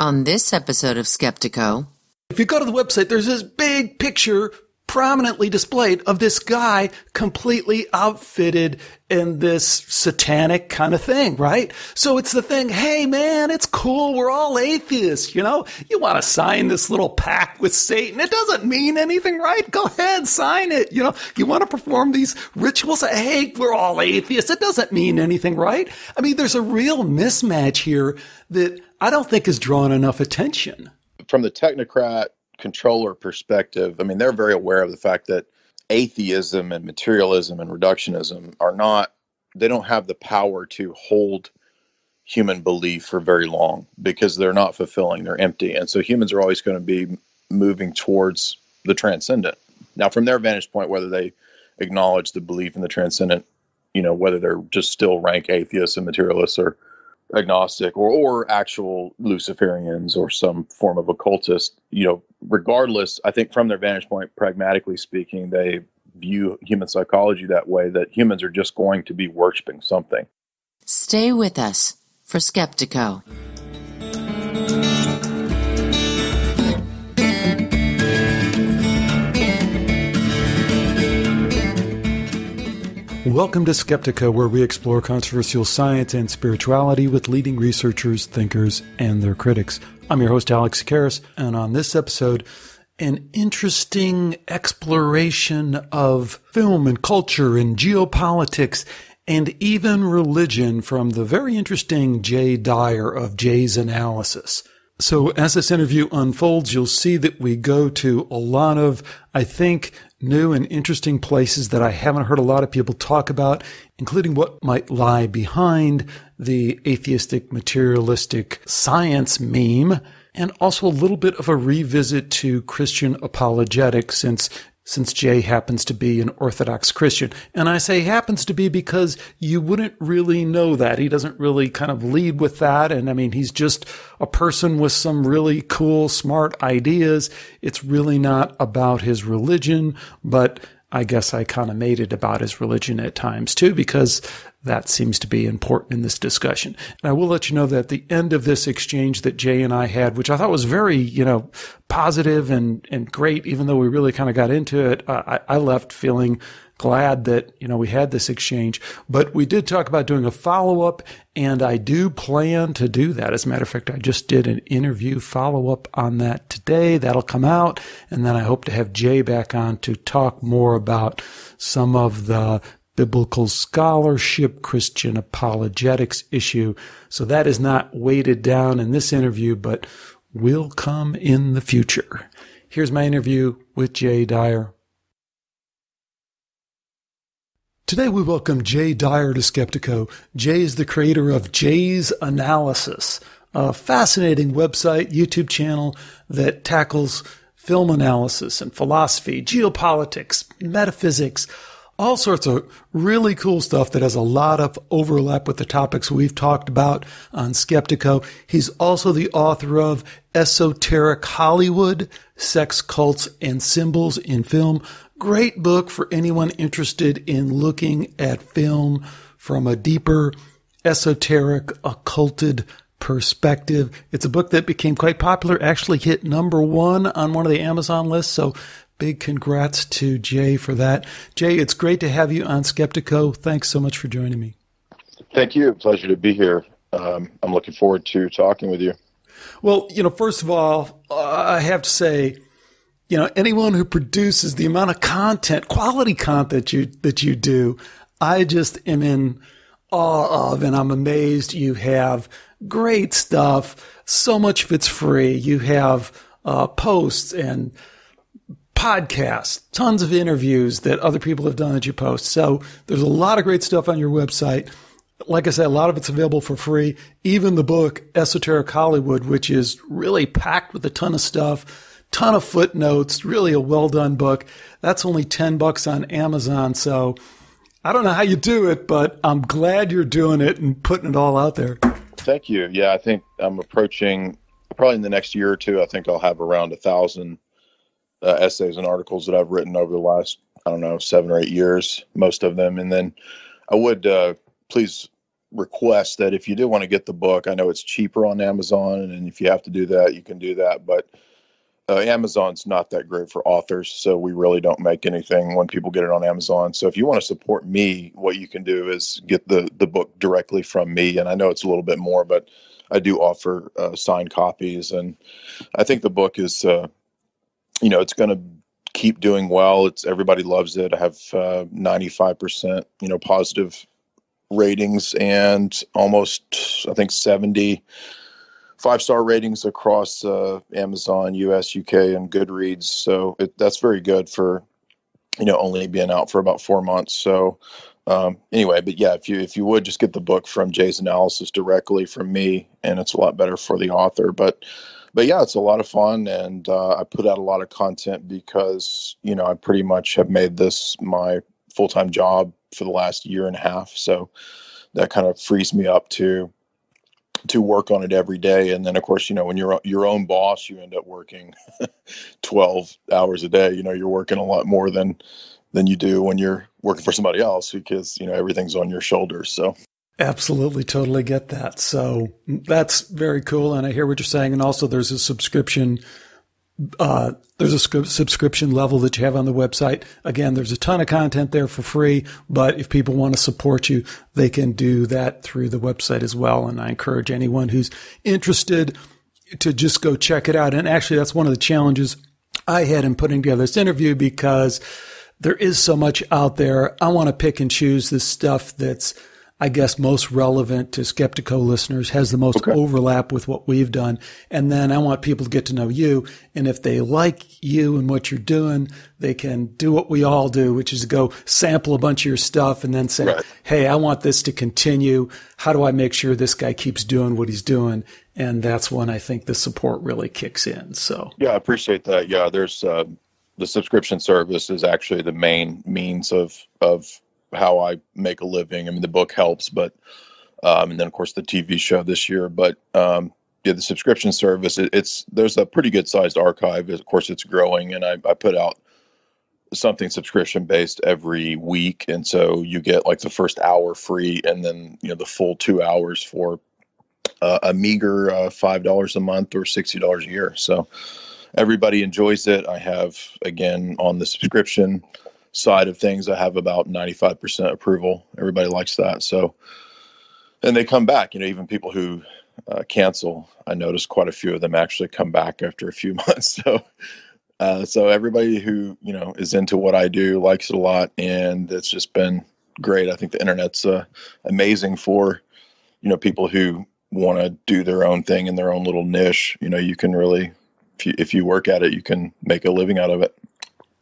On this episode of Skeptiko, if you go to the website, there's this big picture prominently displayed of this guy completely outfitted in this satanic kind of thing, right? So it's the thing, hey man, it's cool. We're all atheists, you know? You want to sign this little pact with Satan. It doesn't mean anything, right? Go ahead, sign it. You know, you want to perform these rituals. Hey, we're all atheists. It doesn't mean anything, right? I mean, there's a real mismatch here that I don't think is drawing enough attention. From the technocrat controller perspective, I mean, they're very aware of the fact that atheism and materialism and reductionism are not, they don't have the power to hold human belief for very long because they're not fulfilling, they're empty. And so humans are always going to be moving towards the transcendent. Now, from their vantage point, whether they acknowledge the belief in the transcendent, you know, whether they're just still rank atheists and materialists or agnostic or, or actual Luciferians or some form of occultist, you know, regardless, I think from their vantage point, pragmatically speaking, they view human psychology that way that humans are just going to be worshiping something. Stay with us for Skeptiko. Welcome to Skeptiko, where we explore controversial science and spirituality with leading researchers, thinkers, and their critics. I'm your host, Alex Tsakiris, and on this episode, an interesting exploration of film and culture and geopolitics and even religion from the very interesting Jay Dyer of Jay's Analysis. So as this interview unfolds, you'll see that we go to a lot of, I think, new and interesting places that I haven't heard a lot of people talk about, including what might lie behind the atheistic materialistic science meme, and also a little bit of a revisit to Christian apologetics since since Jay happens to be an Orthodox Christian. And I say happens to be because you wouldn't really know that. He doesn't really kind of lead with that. And I mean, he's just a person with some really cool, smart ideas. It's really not about his religion, but I guess I kind of made it about his religion at times too, because that seems to be important in this discussion. And I will let you know that at the end of this exchange that Jay and I had, which I thought was very, you know, positive and, and great, even though we really kind of got into it, I, I left feeling glad that, you know, we had this exchange, but we did talk about doing a follow up and I do plan to do that. As a matter of fact, I just did an interview follow up on that today. That'll come out. And then I hope to have Jay back on to talk more about some of the biblical scholarship, Christian apologetics issue. So that is not weighted down in this interview, but will come in the future. Here's my interview with Jay Dyer. Today we welcome Jay Dyer to Skeptiko. Jay is the creator of Jay's Analysis, a fascinating website, YouTube channel that tackles film analysis and philosophy, geopolitics, metaphysics, all sorts of really cool stuff that has a lot of overlap with the topics we've talked about on Skeptiko. He's also the author of Esoteric Hollywood, Sex, Cults, and Symbols in Film. Great book for anyone interested in looking at film from a deeper, esoteric, occulted perspective. It's a book that became quite popular, actually hit number one on one of the Amazon lists. So Big congrats to Jay for that. Jay, it's great to have you on Skeptiko. Thanks so much for joining me. Thank you. Pleasure to be here. Um, I'm looking forward to talking with you. Well, you know, first of all, I have to say, you know, anyone who produces the amount of content, quality content that you that you do, I just am in awe of, and I'm amazed. You have great stuff. So much of it's free. You have uh, posts and podcasts, tons of interviews that other people have done that you post. So there's a lot of great stuff on your website. Like I said, a lot of it's available for free. Even the book Esoteric Hollywood, which is really packed with a ton of stuff, ton of footnotes, really a well done book. That's only 10 bucks on Amazon. So I don't know how you do it, but I'm glad you're doing it and putting it all out there. Thank you. Yeah, I think I'm approaching probably in the next year or two. I think I'll have around a thousand uh, essays and articles that I've written over the last I don't know seven or eight years, most of them. And then I would uh, please request that if you do want to get the book, I know it's cheaper on Amazon, and if you have to do that, you can do that. But uh, Amazon's not that great for authors, so we really don't make anything when people get it on Amazon. So if you want to support me, what you can do is get the the book directly from me, and I know it's a little bit more, but I do offer uh, signed copies, and I think the book is, uh, you know, it's going to keep doing well. It's everybody loves it. I have uh, ninety five percent, you know, positive ratings and almost I think 70 five star ratings across uh, Amazon, US, UK, and Goodreads. So it, that's very good for you know only being out for about four months. So um, anyway, but yeah, if you if you would just get the book from Jay's analysis directly from me, and it's a lot better for the author. But but yeah, it's a lot of fun, and uh, I put out a lot of content because you know I pretty much have made this my full time job for the last year and a half. So that kind of frees me up to to work on it every day. And then of course, you know, when you're your own boss, you end up working 12 hours a day. You know, you're working a lot more than than you do when you're working for somebody else because, you know, everything's on your shoulders. So Absolutely, totally get that. So that's very cool. And I hear what you're saying. And also, there's a subscription uh, there's a subscription level that you have on the website. Again, there's a ton of content there for free, but if people want to support you, they can do that through the website as well. And I encourage anyone who's interested to just go check it out. And actually, that's one of the challenges I had in putting together this interview because there is so much out there. I want to pick and choose the stuff that's I guess, most relevant to Skeptiko listeners, has the most okay. overlap with what we've done. And then I want people to get to know you. And if they like you and what you're doing, they can do what we all do, which is go sample a bunch of your stuff and then say, right. Hey, I want this to continue. How do I make sure this guy keeps doing what he's doing? And that's when I think the support really kicks in. So, yeah, I appreciate that. Yeah, there's, uh, the subscription service is actually the main means of, of how I make a living. I mean, the book helps, but um, and then of course the TV show this year. But um, yeah, the subscription service it, it's there's a pretty good sized archive. Of course, it's growing, and I, I put out something subscription based every week, and so you get like the first hour free, and then you know the full two hours for uh, a meager uh, five dollars a month or sixty dollars a year. So everybody enjoys it. I have again on the subscription side of things, I have about 95% approval. Everybody likes that. So, and they come back, you know, even people who uh, cancel, I noticed quite a few of them actually come back after a few months. So, uh, so everybody who, you know, is into what I do likes it a lot. And it's just been great. I think the internet's uh, amazing for, you know, people who want to do their own thing in their own little niche. You know, you can really, if you, if you work at it, you can make a living out of it.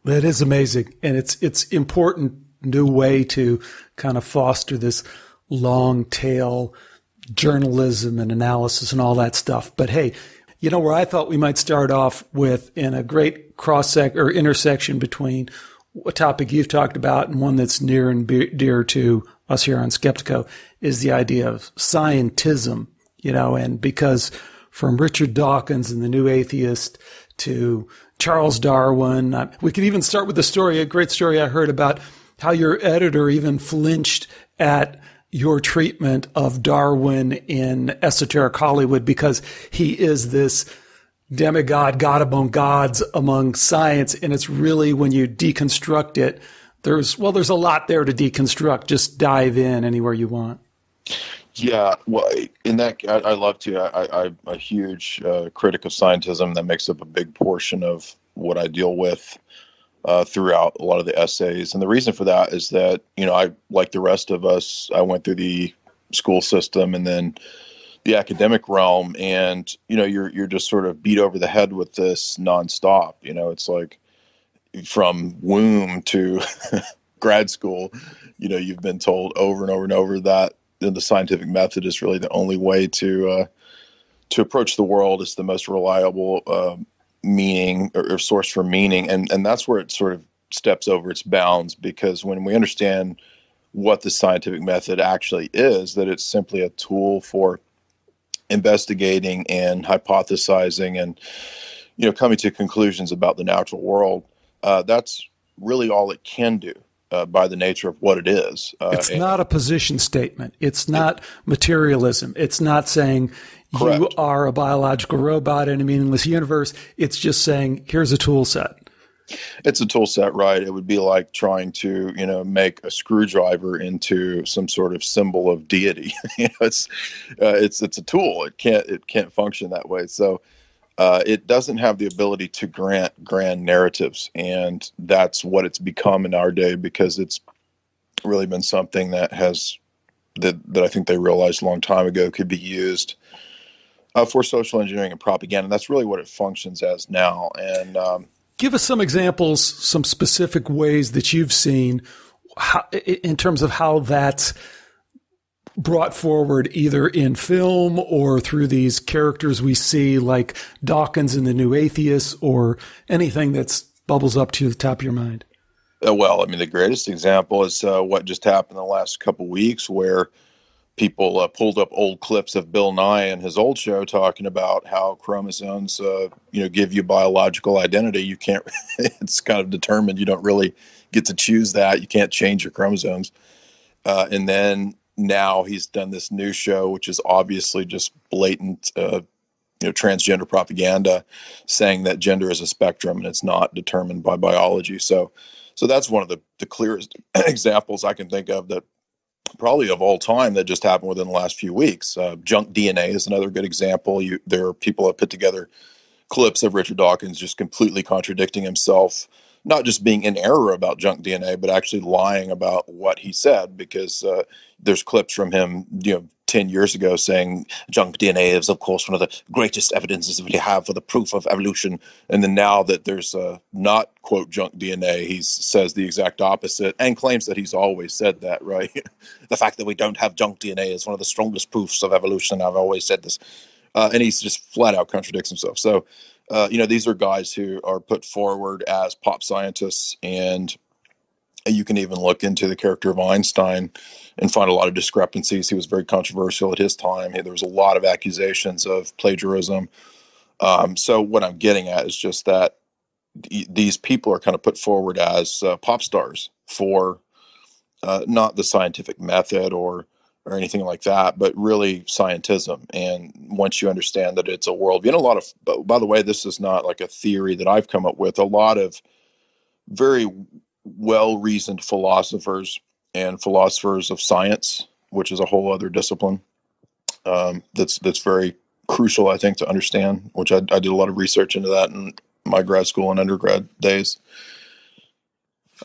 That is amazing. And it's, it's important new way to kind of foster this long tail journalism and analysis and all that stuff. But hey, you know where I thought we might start off with in a great cross sec or intersection between a topic you've talked about and one that's near and dear to us here on Skeptiko is the idea of scientism, you know, and because from Richard Dawkins and the New Atheist to Charles Darwin. We could even start with the story, a great story I heard about how your editor even flinched at your treatment of Darwin in Esoteric Hollywood because he is this demigod, god among gods among science. And it's really when you deconstruct it, there's, well, there's a lot there to deconstruct. Just dive in anywhere you want. Yeah, well, in that, I, I love to. I, am a huge uh, critic of scientism. That makes up a big portion of what I deal with uh, throughout a lot of the essays. And the reason for that is that you know, I like the rest of us, I went through the school system and then the academic realm, and you know, you're you're just sort of beat over the head with this nonstop. You know, it's like from womb to grad school. You know, you've been told over and over and over that the scientific method is really the only way to uh, to approach the world. It's the most reliable uh, meaning or, or, source for meaning, and and that's where it sort of steps over its bounds because when we understand what the scientific method actually is, that it's simply a tool for investigating and hypothesizing and you know coming to conclusions about the natural world. Uh, that's really all it can do uh, by the nature of what it is. Uh, it's not a position statement. It's not materialism. It's not saying correct. you are a biological robot in a meaningless universe. It's just saying here's a tool set. It's a tool set, right? It would be like trying to, you know, make a screwdriver into some sort of symbol of deity. you know, it's uh, it's it's a tool. It can't it can't function that way. So uh, it doesn't have the ability to grant grand narratives, and that's what it's become in our day because it's really been something that has that that I think they realized a long time ago could be used uh, for social engineering and propaganda. And that's really what it functions as now. And um, give us some examples, some specific ways that you've seen how, in terms of how that's brought forward either in film or through these characters we see like Dawkins in the New Atheists or anything that's bubbles up to the top of your mind. Uh, well, I mean, the greatest example is uh, what just happened the last couple weeks where people uh, pulled up old clips of Bill Nye and his old show talking about how chromosomes, uh, you know, give you biological identity. You can't; it's kind of determined. You don't really get to choose that. You can't change your chromosomes. Uh, and then now he's done this new show, which is obviously just blatant, uh, you know, transgender propaganda, saying that gender is a spectrum and it's not determined by biology. So, so that's one of the the clearest examples I can think of that probably of all time that just happened within the last few weeks. Uh, junk DNA is another good example. You, there are people that put together clips of Richard Dawkins just completely contradicting himself, not just being in error about junk DNA, but actually lying about what he said because uh, there's clips from him, you know, 10 years ago saying junk DNA is, of course, one of the greatest evidences we have for the proof of evolution. And then now that there's uh, not, quote, junk DNA, he says the exact opposite and claims that he's always said that, right? the fact that we don't have junk DNA is one of the strongest proofs of evolution. I've always said this. Uh, and he's just flat out contradicts himself. So, uh, you know, these are guys who are put forward as pop scientists and you can even look into the character of Einstein and find a lot of discrepancies. He was very controversial at his time. There was a lot of accusations of plagiarism. Um, so what I'm getting at is just that these people are kind of put forward as uh, pop stars for uh, not the scientific method or or anything like that, but really scientism. And once you understand that it's a worldview, and a lot of, by the way, this is not like a theory that I've come up with. A lot of very well reasoned philosophers and philosophers of science, which is a whole other discipline um, that's that's very crucial, I think, to understand. Which I, I, did a lot of research into that in my grad school and undergrad days.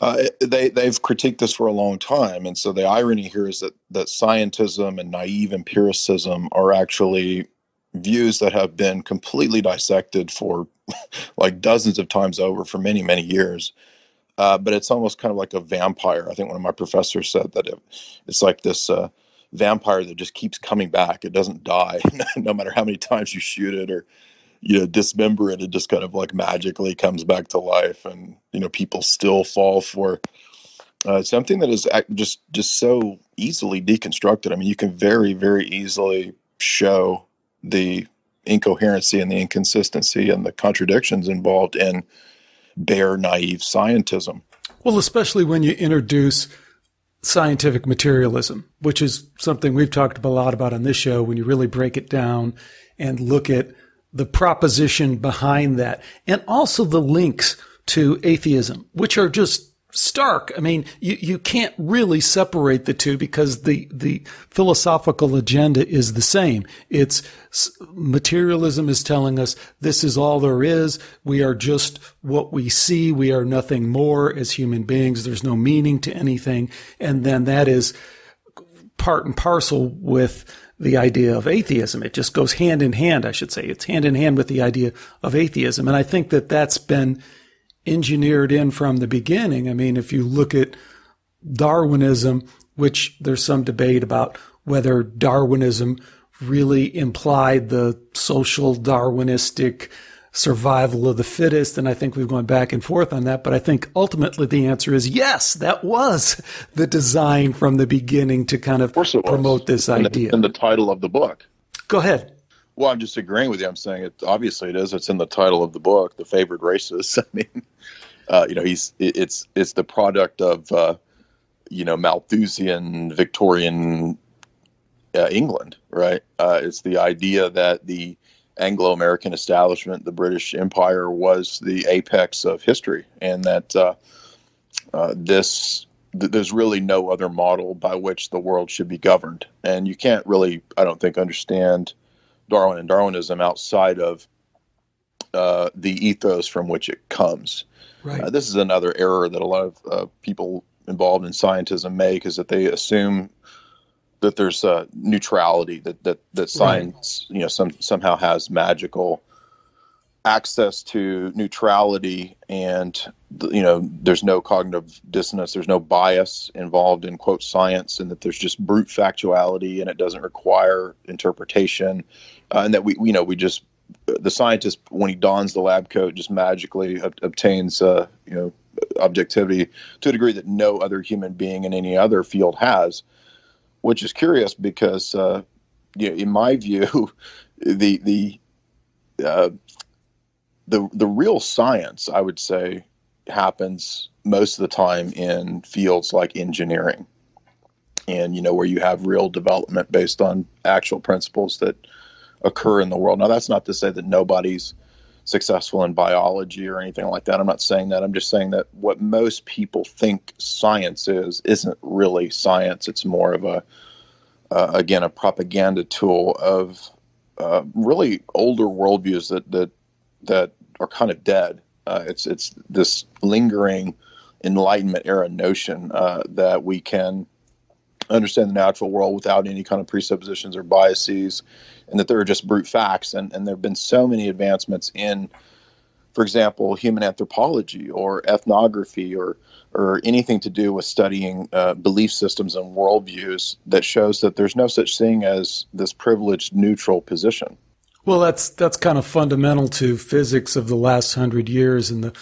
Uh, they they've critiqued this for a long time, and so the irony here is that that scientism and naive empiricism are actually views that have been completely dissected for like dozens of times over for many many years uh, but it's almost kind of like a vampire. I think one of my professors said that it, it's like this uh, vampire that just keeps coming back. It doesn't die, no matter how many times you shoot it or you know dismember it. It just kind of like magically comes back to life, and you know people still fall for uh, something that is just just so easily deconstructed. I mean, you can very very easily show the incoherency and the inconsistency and the contradictions involved in bare, naive scientism. Well, especially when you introduce scientific materialism, which is something we've talked a lot about on this show, when you really break it down and look at the proposition behind that and also the links to atheism, which are just stark. I mean, you, you can't really separate the two because the, the philosophical agenda is the same. It's materialism is telling us this is all there is. We are just what we see. We are nothing more as human beings. There's no meaning to anything. And then that is part and parcel with the idea of atheism. It just goes hand in hand, I should say. It's hand in hand with the idea of atheism. And I think that that's been engineered in from the beginning. I mean, if you look at Darwinism, which there's some debate about whether Darwinism really implied the social Darwinistic survival of the fittest. And I think we've gone back and forth on that. But I think ultimately the answer is yes, that was the design from the beginning to kind of, of promote this idea. In the title of the book. Go ahead. Well, I'm just agreeing with you. I'm saying it. Obviously, it is. It's in the title of the book, "The Favored Races." I mean, uh, you know, he's it's it's the product of uh, you know, Malthusian Victorian uh, England, right? Uh, it's the idea that the Anglo American establishment, the British Empire, was the apex of history, and that uh, uh, this th- there's really no other model by which the world should be governed. And you can't really, I don't think, understand Darwin and Darwinism outside of uh, the ethos from which it comes. Right. Uh, this is another error that a lot of uh, people involved in scientism make is that they assume that there's a neutrality that that that science right. you know some somehow has magical access to neutrality and you know there's no cognitive dissonance there's no bias involved in quote science and that there's just brute factuality and it doesn't require interpretation uh, and that we you know we just the scientist when he dons the lab coat just magically ob- obtains uh, you know objectivity to a degree that no other human being in any other field has which is curious because uh, you know, in my view the the uh, the the real science, I would say, happens most of the time in fields like engineering, and you know where you have real development based on actual principles that occur in the world. Now, that's not to say that nobody's successful in biology or anything like that. I'm not saying that. I'm just saying that what most people think science is isn't really science. It's more of a uh, again a propaganda tool of uh, really older worldviews that that that are kind of dead. Uh, it's it's this lingering Enlightenment era notion uh, that we can understand the natural world without any kind of presuppositions or biases, and that there are just brute facts. And and there have been so many advancements in, for example, human anthropology or ethnography or or anything to do with studying uh, belief systems and worldviews that shows that there's no such thing as this privileged neutral position. Well, that's that's kind of fundamental to physics of the last hundred years and the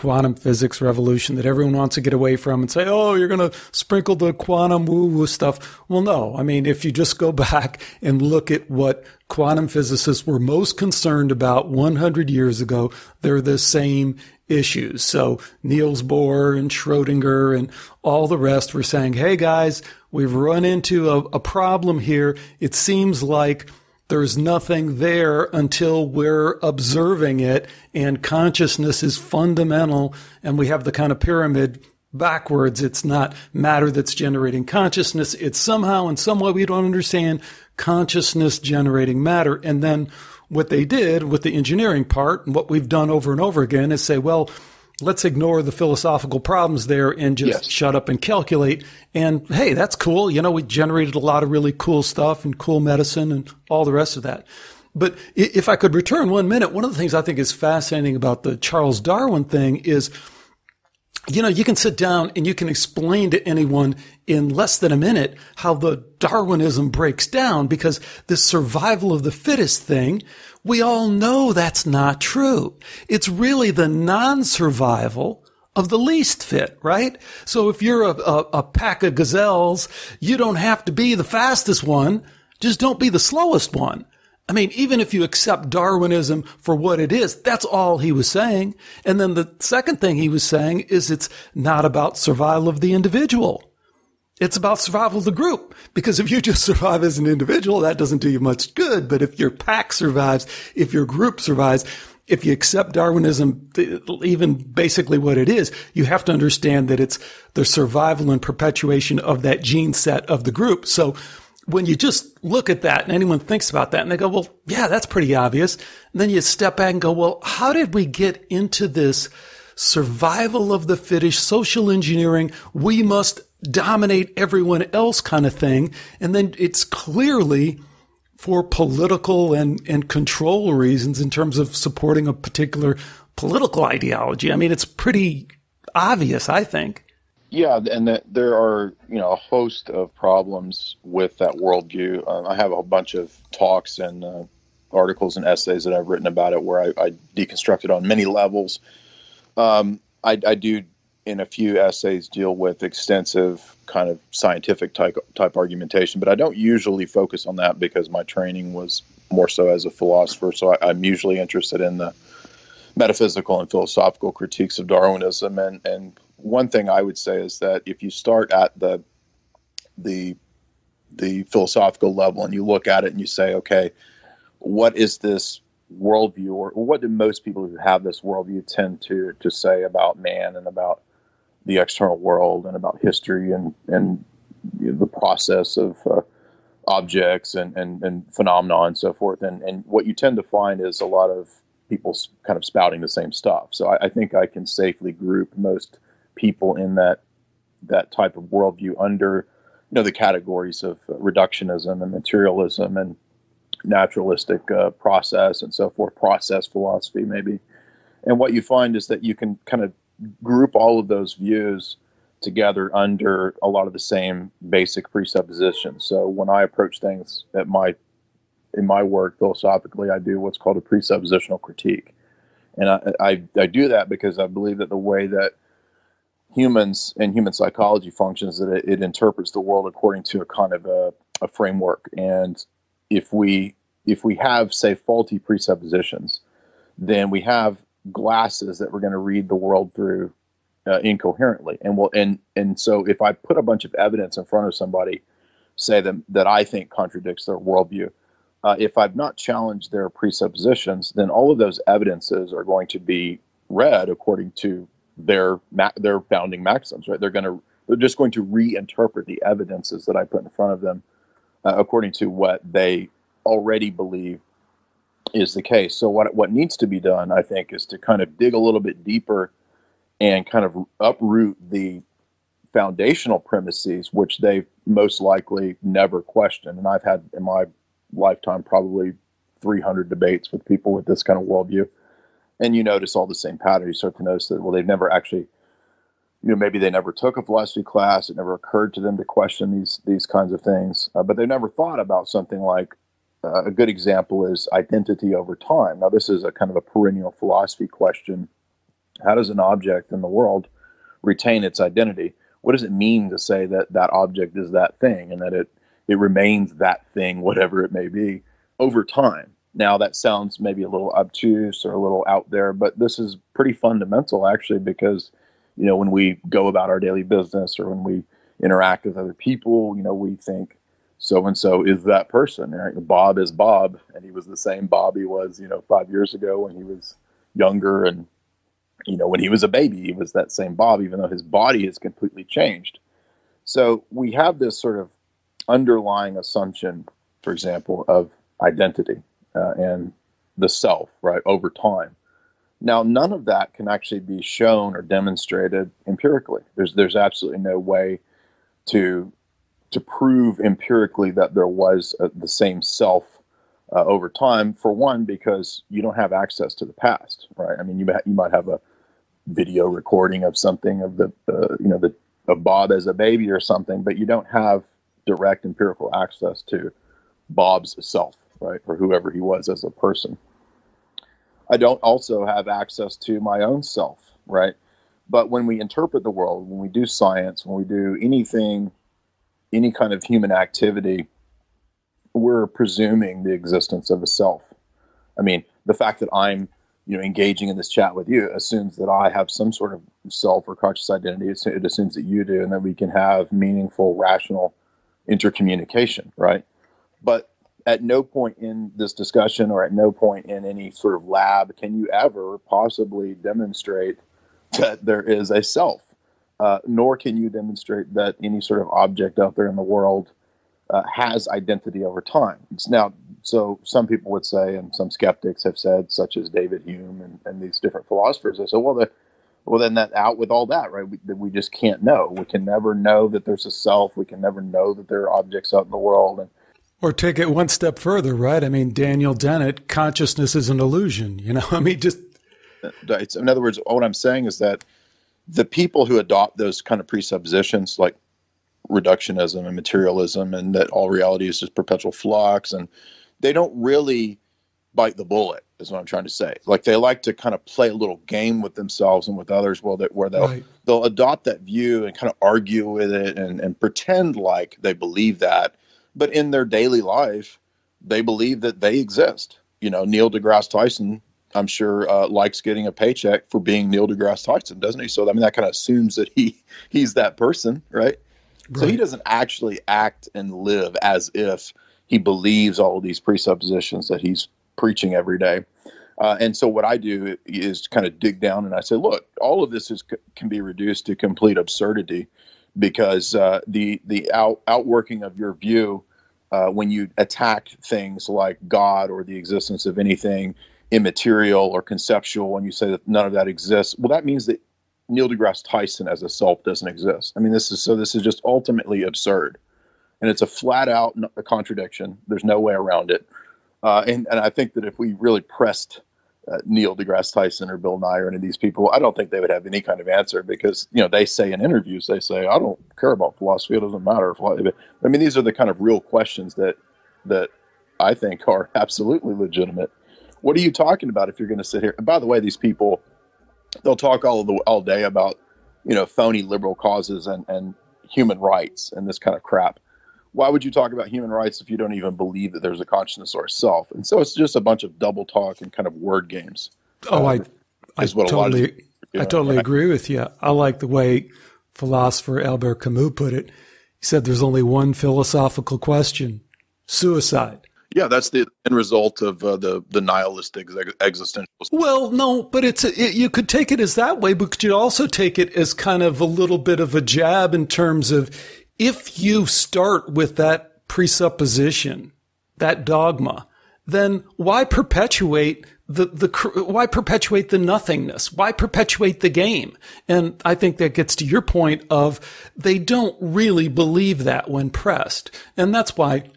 quantum physics revolution that everyone wants to get away from and say, "Oh, you're going to sprinkle the quantum woo-woo stuff." Well, no. I mean, if you just go back and look at what quantum physicists were most concerned about 100 years ago, they're the same issues. So Niels Bohr and Schrodinger and all the rest were saying, "Hey guys, we've run into a, a problem here. It seems like there's nothing there until we're observing it, and consciousness is fundamental. And we have the kind of pyramid backwards. It's not matter that's generating consciousness. It's somehow, in some way, we don't understand consciousness generating matter. And then what they did with the engineering part, and what we've done over and over again, is say, well, let's ignore the philosophical problems there and just yes. shut up and calculate. And hey, that's cool. You know, we generated a lot of really cool stuff and cool medicine and all the rest of that. But if I could return one minute, one of the things I think is fascinating about the Charles Darwin thing is, you know, you can sit down and you can explain to anyone in less than a minute how the Darwinism breaks down because this survival of the fittest thing we all know that's not true. It's really the non-survival of the least fit, right? So if you're a, a, a, pack of gazelles, you don't have to be the fastest one. Just don't be the slowest one. I mean, even if you accept Darwinism for what it is, that's all he was saying. And then the second thing he was saying is it's not about survival of the individual. It's about survival of the group. Because if you just survive as an individual, that doesn't do you much good. But if your pack survives, if your group survives, if you accept Darwinism, even basically what it is, you have to understand that it's the survival and perpetuation of that gene set of the group. So when you just look at that and anyone thinks about that and they go, well, yeah, that's pretty obvious. And then you step back and go, well, how did we get into this survival of the fittest, social engineering? We must dominate everyone else kind of thing. And then it's clearly for political and, and control reasons in terms of supporting a particular political ideology. I mean, it's pretty obvious, I think. Yeah, and that there are you know a host of problems with that worldview. Uh, I have a bunch of talks and uh, articles and essays that I've written about it, where I, I deconstruct it on many levels. Um, I, I, do in a few essays deal with extensive kind of scientific type type argumentation, but I don't usually focus on that because my training was more so as a philosopher. So I, am usually interested in the metaphysical and philosophical critiques of Darwinism, and and one thing I would say is that if you start at the the the philosophical level and you look at it and you say, okay, what is this worldview, or, what do most people who have this worldview tend to to say about man and about the external world and about history and and you know, the process of uh, objects and, and and phenomena and so forth. And and what you tend to find is a lot of people kind of spouting the same stuff. So I, I think I can safely group most people in that that type of worldview under you know the categories of reductionism and materialism and naturalistic uh, process and so forth, process philosophy maybe. And what you find is that you can kind of group all of those views together under a lot of the same basic presuppositions. So when I approach things at my in my work philosophically, I do what's called a presuppositional critique, and I, I, I do that because I believe that the way that humans and human psychology functions that it, it interprets the world according to a kind of a, a framework, and if we if we have say faulty presuppositions, then we have glasses that we're going to read the world through uh, incoherently. And well, and and so if I put a bunch of evidence in front of somebody, say that that I think contradicts their worldview, uh, if I've not challenged their presuppositions, then all of those evidences are going to be read according to their their founding maxims. Right? They're going to they're just going to reinterpret the evidences that I put in front of them uh, according to what they already believe is the case. So what what needs to be done, I think, is to kind of dig a little bit deeper and kind of uproot the foundational premises which they most likely never question. And I've had in my lifetime probably 300 debates with people with this kind of worldview. And you notice all the same patterns. You start to notice that, well, they've never actually, you know, maybe they never took a philosophy class. It never occurred to them to question these these kinds of things. Uh, but they never thought about something like uh, a good example is identity over time. Now, this is a kind of a perennial philosophy question how does an object in the world retain its identity? What does it mean to say that that object is that thing and that it it remains that thing, whatever it may be, over time? Now that sounds maybe a little obtuse or a little out there, but this is pretty fundamental actually because you know when we go about our daily business or when we interact with other people, you know we think so and so is that person. Right? Bob is Bob, and he was the same Bob he was you know five years ago when he was younger and you know, when he was a baby, he was that same Bob, even though his body has completely changed. So we have this sort of underlying assumption, for example, of identity uh, and the self, right, over time. Now, none of that can actually be shown or demonstrated empirically. There's there's absolutely no way to to prove empirically that there was a, the same self uh, over time. For one, because you don't have access to the past, right? I mean, you you might have a video recording of something of the uh, you know the of Bob as a baby or something, but you don't have direct empirical access to Bob's self, right, or whoever he was as a person. I don't also have access to my own self, right? But when we interpret the world, when we do science, when we do anything, any kind of human activity, we're presuming the existence of a self. I mean, the fact that I'm you know engaging in this chat with you assumes that I have some sort of self or conscious identity. It assumes that you do, and that we can have meaningful, rational intercommunication, right? But at no point in this discussion or at no point in any sort of lab can you ever possibly demonstrate that there is a self, uh, nor can you demonstrate that any sort of object out there in the world uh, has identity over time. It's now, so some people would say, and some skeptics have said, such as David Hume and, and these different philosophers, they say, well, the, well, then that out with all that, right? We, we just can't know. We can never know that there's a self. We can never know that there are objects out in the world. And or take it one step further, right? I mean, Daniel Dennett, consciousness is an illusion. You know, I mean, just uh, in other words, what I'm saying is that the people who adopt those kind of presuppositions, like reductionism and materialism and that all reality is just perpetual flux and they don't really bite the bullet is what i'm trying to say like they like to kind of play a little game with themselves and with others well that where they'll right. they'll adopt that view and kind of argue with it and, and pretend like they believe that but in their daily life they believe that they exist you know neil degrasse tyson I'm sure uh, likes getting a paycheck for being Neil deGrasse Tyson, doesn't he? So I mean, that kind of assumes that he he's that person, right? right? So he doesn't actually act and live as if he believes all of these presuppositions that he's preaching every day. Uh, and so what I do is kind of dig down and I say, look, all of this is can be reduced to complete absurdity because uh, the the out, outworking of your view uh, when you attack things like God or the existence of anything immaterial or conceptual, and you say that none of that exists, well, that means that Neil deGrasse Tyson as a self doesn't exist. I mean, this is so this is just ultimately absurd, and it's a flat out contradiction. There's no way around it. Uh, and and I think that if we really pressed uh, Neil deGrasse Tyson or Bill Nye or any of these people, I don't think they would have any kind of answer because you know they say in interviews they say I don't care about philosophy. It doesn't matter. I mean, these are the kind of real questions that that I think are absolutely legitimate. What are you talking about if you're going to sit here? And by the way, these people they'll talk all the all day about you know phony liberal causes and and human rights and this kind of crap why would you talk about human rights if you don't even believe that there's a consciousness or a self? And so it's just a bunch of double talk and kind of word games. Oh, uh, I, I totally, of, you know, I totally agree with you. I like the way philosopher Albert Camus put it. He said, "There's only one philosophical question: suicide." Yeah, that's the end result of uh, the the nihilistic existentialist. Well, no, but it's a, it, you could take it as that way, but could you also take it as kind of a little bit of a jab in terms of if you start with that presupposition, that dogma, then why perpetuate the, the, why perpetuate the nothingness? Why perpetuate the game? And I think that gets to your point of they don't really believe that when pressed. And that's why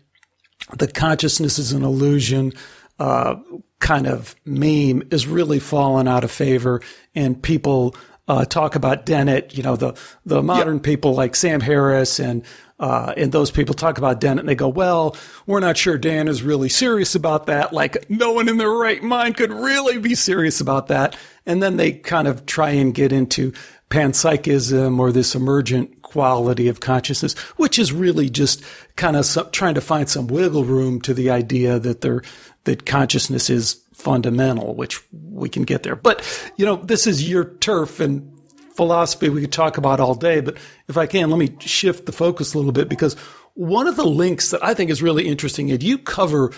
the consciousness is an illusion, uh, kind of meme is really fallen out of favor and people uh, talk about Dennett. You know, the the modern yep. people like Sam Harris and uh, and those people talk about Dennett and they go, well, we're not sure Dan is really serious about that. Like no one in their right mind could really be serious about that. And then they kind of try and get into panpsychism or this emergent quality of consciousness, which is really just kind of some, trying to find some wiggle room to the idea that there, that consciousness is fundamental, which we can get there. But, you know, this is your turf and philosophy we could talk about all day. But if I can, let me shift the focus a little bit because one of the links that I think is really interesting, and you cover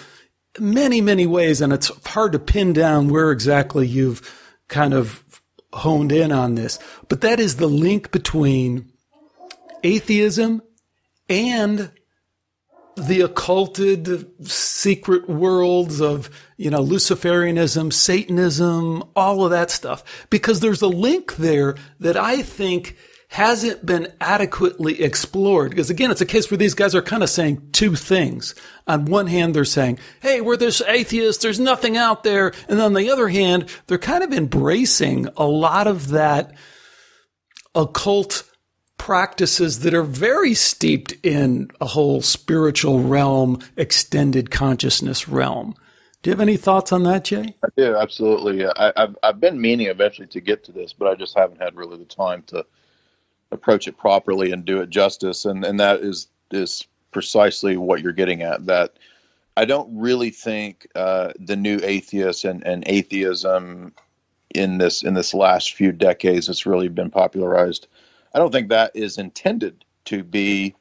many, many ways, and it's hard to pin down where exactly you've kind of honed in on this, but that is the link between atheism and the occulted secret worlds of, you know, Luciferianism, Satanism, all of that stuff. Because there's a link there that I think hasn't been adequately explored. Because again, it's a case where these guys are kind of saying two things. On one hand, they're saying, Hey, we're this atheist. There's nothing out there. And on the other hand, they're kind of embracing a lot of that occult practices that are very steeped in a whole spiritual realm, extended consciousness realm. Do you have any thoughts on that, Jay? I do, absolutely. I, have I've been meaning eventually to get to this, but I just haven't had really the time to approach it properly and do it justice. And and that is is precisely what you're getting at. That I don't really think uh, the new atheists and, and atheism in this in this last few decades has really been popularized I don't think that is intended to be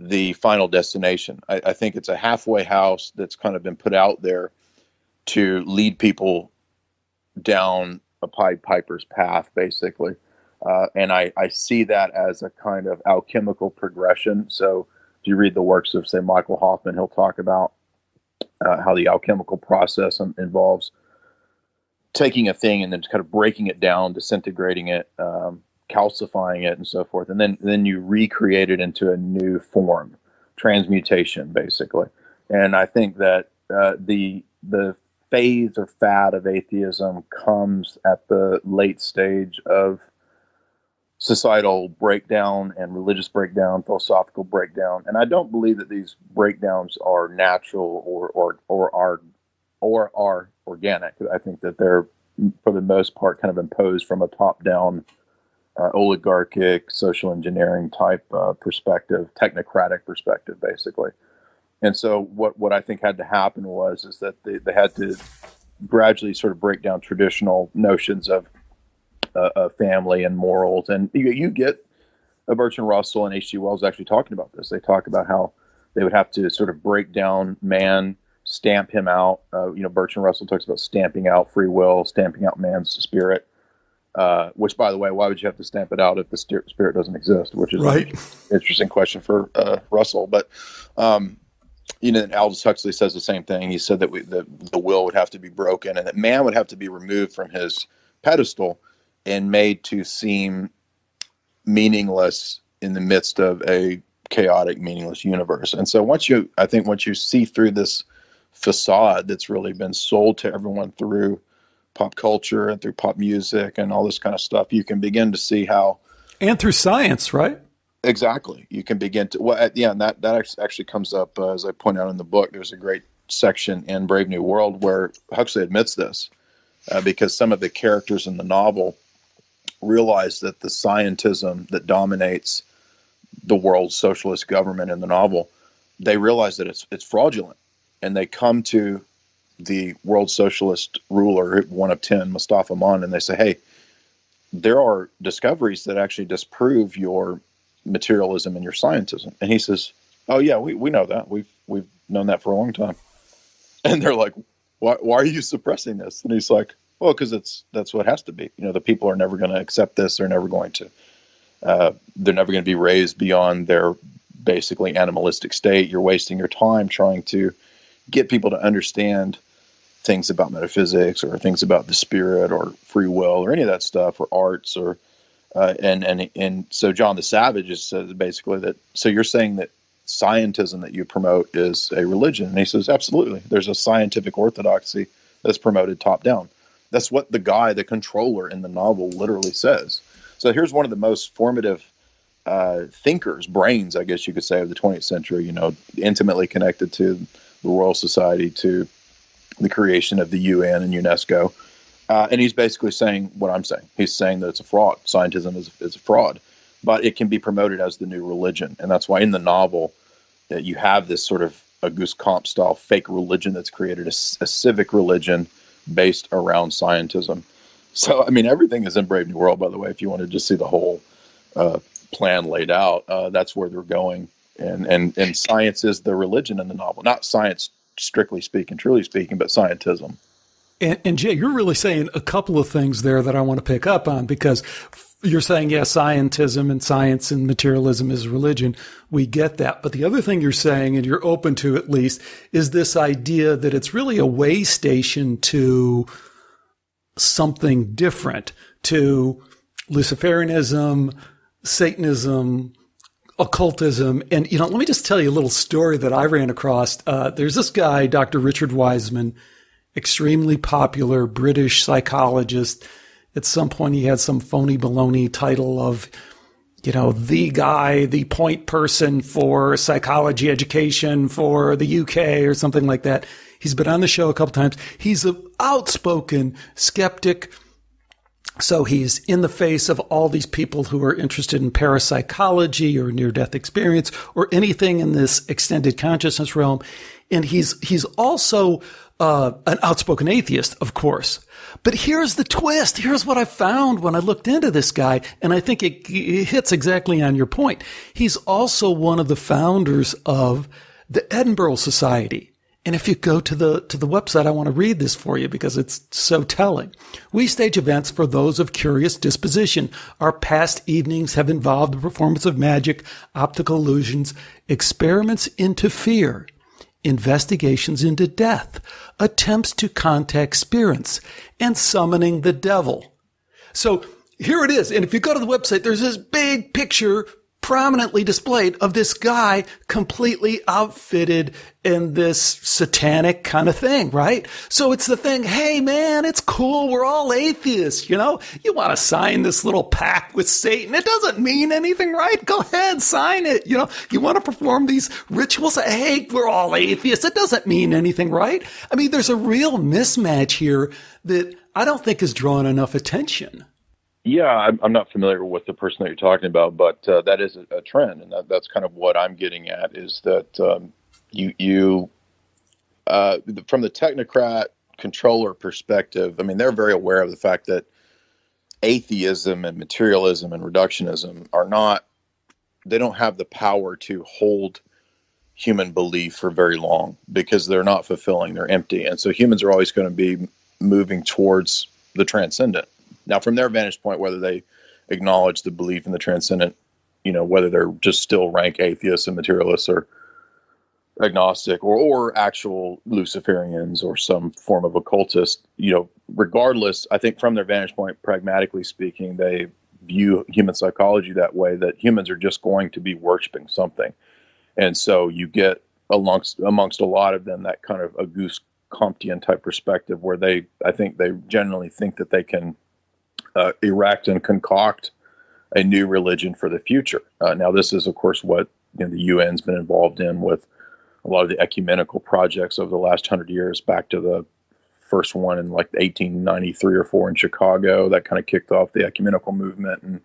the final destination. I, I, think it's a halfway house that's kind of been put out there to lead people down a Pied Piper's path, basically. Uh, and I, I see that as a kind of alchemical progression. So if you read the works of, say, Michael Hoffman, he'll talk about uh, how the alchemical process involves taking a thing and then kind of breaking it down, disintegrating it, um, calcifying it and so forth, and then then you recreate it into a new form, transmutation basically. And I think that uh, the the phase or fad of atheism comes at the late stage of societal breakdown and religious breakdown, philosophical breakdown. And I don't believe that these breakdowns are natural or or or are or are organic. I think that they're for the most part kind of imposed from a top down uh, oligarchic social engineering type uh, perspective, technocratic perspective, basically. And so what, what I think had to happen was is that they, they had to gradually sort of break down traditional notions of uh, of family and morals. And you, you get Bertrand Russell and H.G. Wells actually talking about this. They talk about how they would have to sort of break down man, stamp him out. Uh, you know, Bertrand Russell talks about stamping out free will, stamping out man's spirit. Uh, which, by the way, why would you have to stamp it out if the spirit doesn't exist? Which is right. an interesting question for uh, Russell. But um, you know, Aldous Huxley says the same thing. He said that we, the the will would have to be broken, and that man would have to be removed from his pedestal and made to seem meaningless in the midst of a chaotic, meaningless universe. And so, once you, I think, once you see through this facade that's really been sold to everyone through pop culture and through pop music and all this kind of stuff, you can begin to see how. And through science, right? Exactly. You can begin to well, yeah, and that that actually comes up uh, as I point out in the book. There's a great section in Brave New World where Huxley admits this, uh, because some of the characters in the novel realize that the scientism that dominates the world's socialist government in the novel, they realize that it's it's fraudulent, and they come to the world socialist ruler, one of ten, Mustapha Mond, and they say, "Hey, there are discoveries that actually disprove your materialism and your scientism. And he says, Oh yeah, we, we know that. We've we've known that for a long time. And they're like, Why why are you suppressing this? And he's like, Well, because it's that's what has to be. You know, the people are never going to accept this. They're never going to. Uh, they're never going to be raised beyond their basically animalistic state. You're wasting your time trying to get people to understand things about metaphysics or things about the spirit or free will or any of that stuff or arts or uh, and and and so John the Savage is basically that. So you're saying that scientism that you promote is a religion, and he says absolutely. There's a scientific orthodoxy that's promoted top down. That's what the guy, the controller in the novel, literally says. So here's one of the most formative uh, thinkers, brains, I guess you could say, of the 20th century. You know, intimately connected to the Royal Society, to the creation of the UN and UNESCO. Uh, and he's basically saying what I'm saying. He's saying that it's a fraud. Scientism is, is a fraud, but it can be promoted as the new religion. And that's why in the novel, uh, you have this sort of Auguste Comte style fake religion that's created a, a, civic religion based around scientism. So, I mean, everything is in Brave New World, by the way, if you want to just see the whole uh, plan laid out, uh, that's where they're going. And, and, and science is the religion in the novel, not science strictly speaking, truly speaking, but scientism. And, and, Jay, you're really saying a couple of things there that I want to pick up on because you're saying, yeah, scientism and science and materialism is religion. We get that. But the other thing you're saying, and you're open to at least, is this idea that it's really a way station to something different, to Luciferianism, Satanism, occultism. And, you know, let me just tell you a little story that I ran across. Uh, there's this guy, Dr. Richard Wiseman extremely popular British psychologist. At some point, he had some phony baloney title of, you know, the guy, the point person for psychology education for the UK or something like that. He's been on the show a couple times. He's an outspoken skeptic. So he's in the face of all these people who are interested in parapsychology or near death experience or anything in this extended consciousness realm. And he's, he's also uh, an outspoken atheist, of course. But here's the twist. Here's what I found when I looked into this guy, and I think it, it hits exactly on your point. He's also one of the founders of the Edinburgh Society. And if you go to the to the website, I want to read this for you because it's so telling. We stage events for those of curious disposition. Our past evenings have involved the performance of magic, optical illusions, experiments into fear, investigations into death, attempts to contact spirits, and summoning the devil. So here it is. And if you go to the website, there's this big picture prominently displayed of this guy completely outfitted in this satanic kind of thing, right? So it's the thing, hey man, it's cool. We're all atheists, you know? You want to sign this little pact with Satan. It doesn't mean anything, right? Go ahead, sign it. You know, you want to perform these rituals. Hey, we're all atheists. It doesn't mean anything, right? I mean, there's a real mismatch here that I don't think is drawing enough attention. Yeah, I'm, I'm not familiar with the person that you're talking about, but uh, that is a, a, trend, and that, that's kind of what I'm getting at is that um, you you uh, from the technocrat controller perspective, I mean, they're very aware of the fact that atheism and materialism and reductionism are not, they don't have the power to hold human belief for very long because they're not fulfilling, they're empty. And so humans are always going to be moving towards the transcendent. Now, from their vantage point, whether they acknowledge the belief in the transcendent, you know, whether they're just still rank atheists and materialists or agnostic or, or actual Luciferians or some form of occultist, you know, regardless, I think from their vantage point, pragmatically speaking, they view human psychology that way that humans are just going to be worshiping something. And so you get amongst amongst a lot of them that kind of Auguste Comtean type perspective where they I think they generally think that they can uh, erect and concoct a new religion for the future. Uh, now this is of course what you know, the UN's been involved in with a lot of the ecumenical projects over the last hundred years, back to the first one in like 1893 or four in Chicago. That kind of kicked off the ecumenical movement, and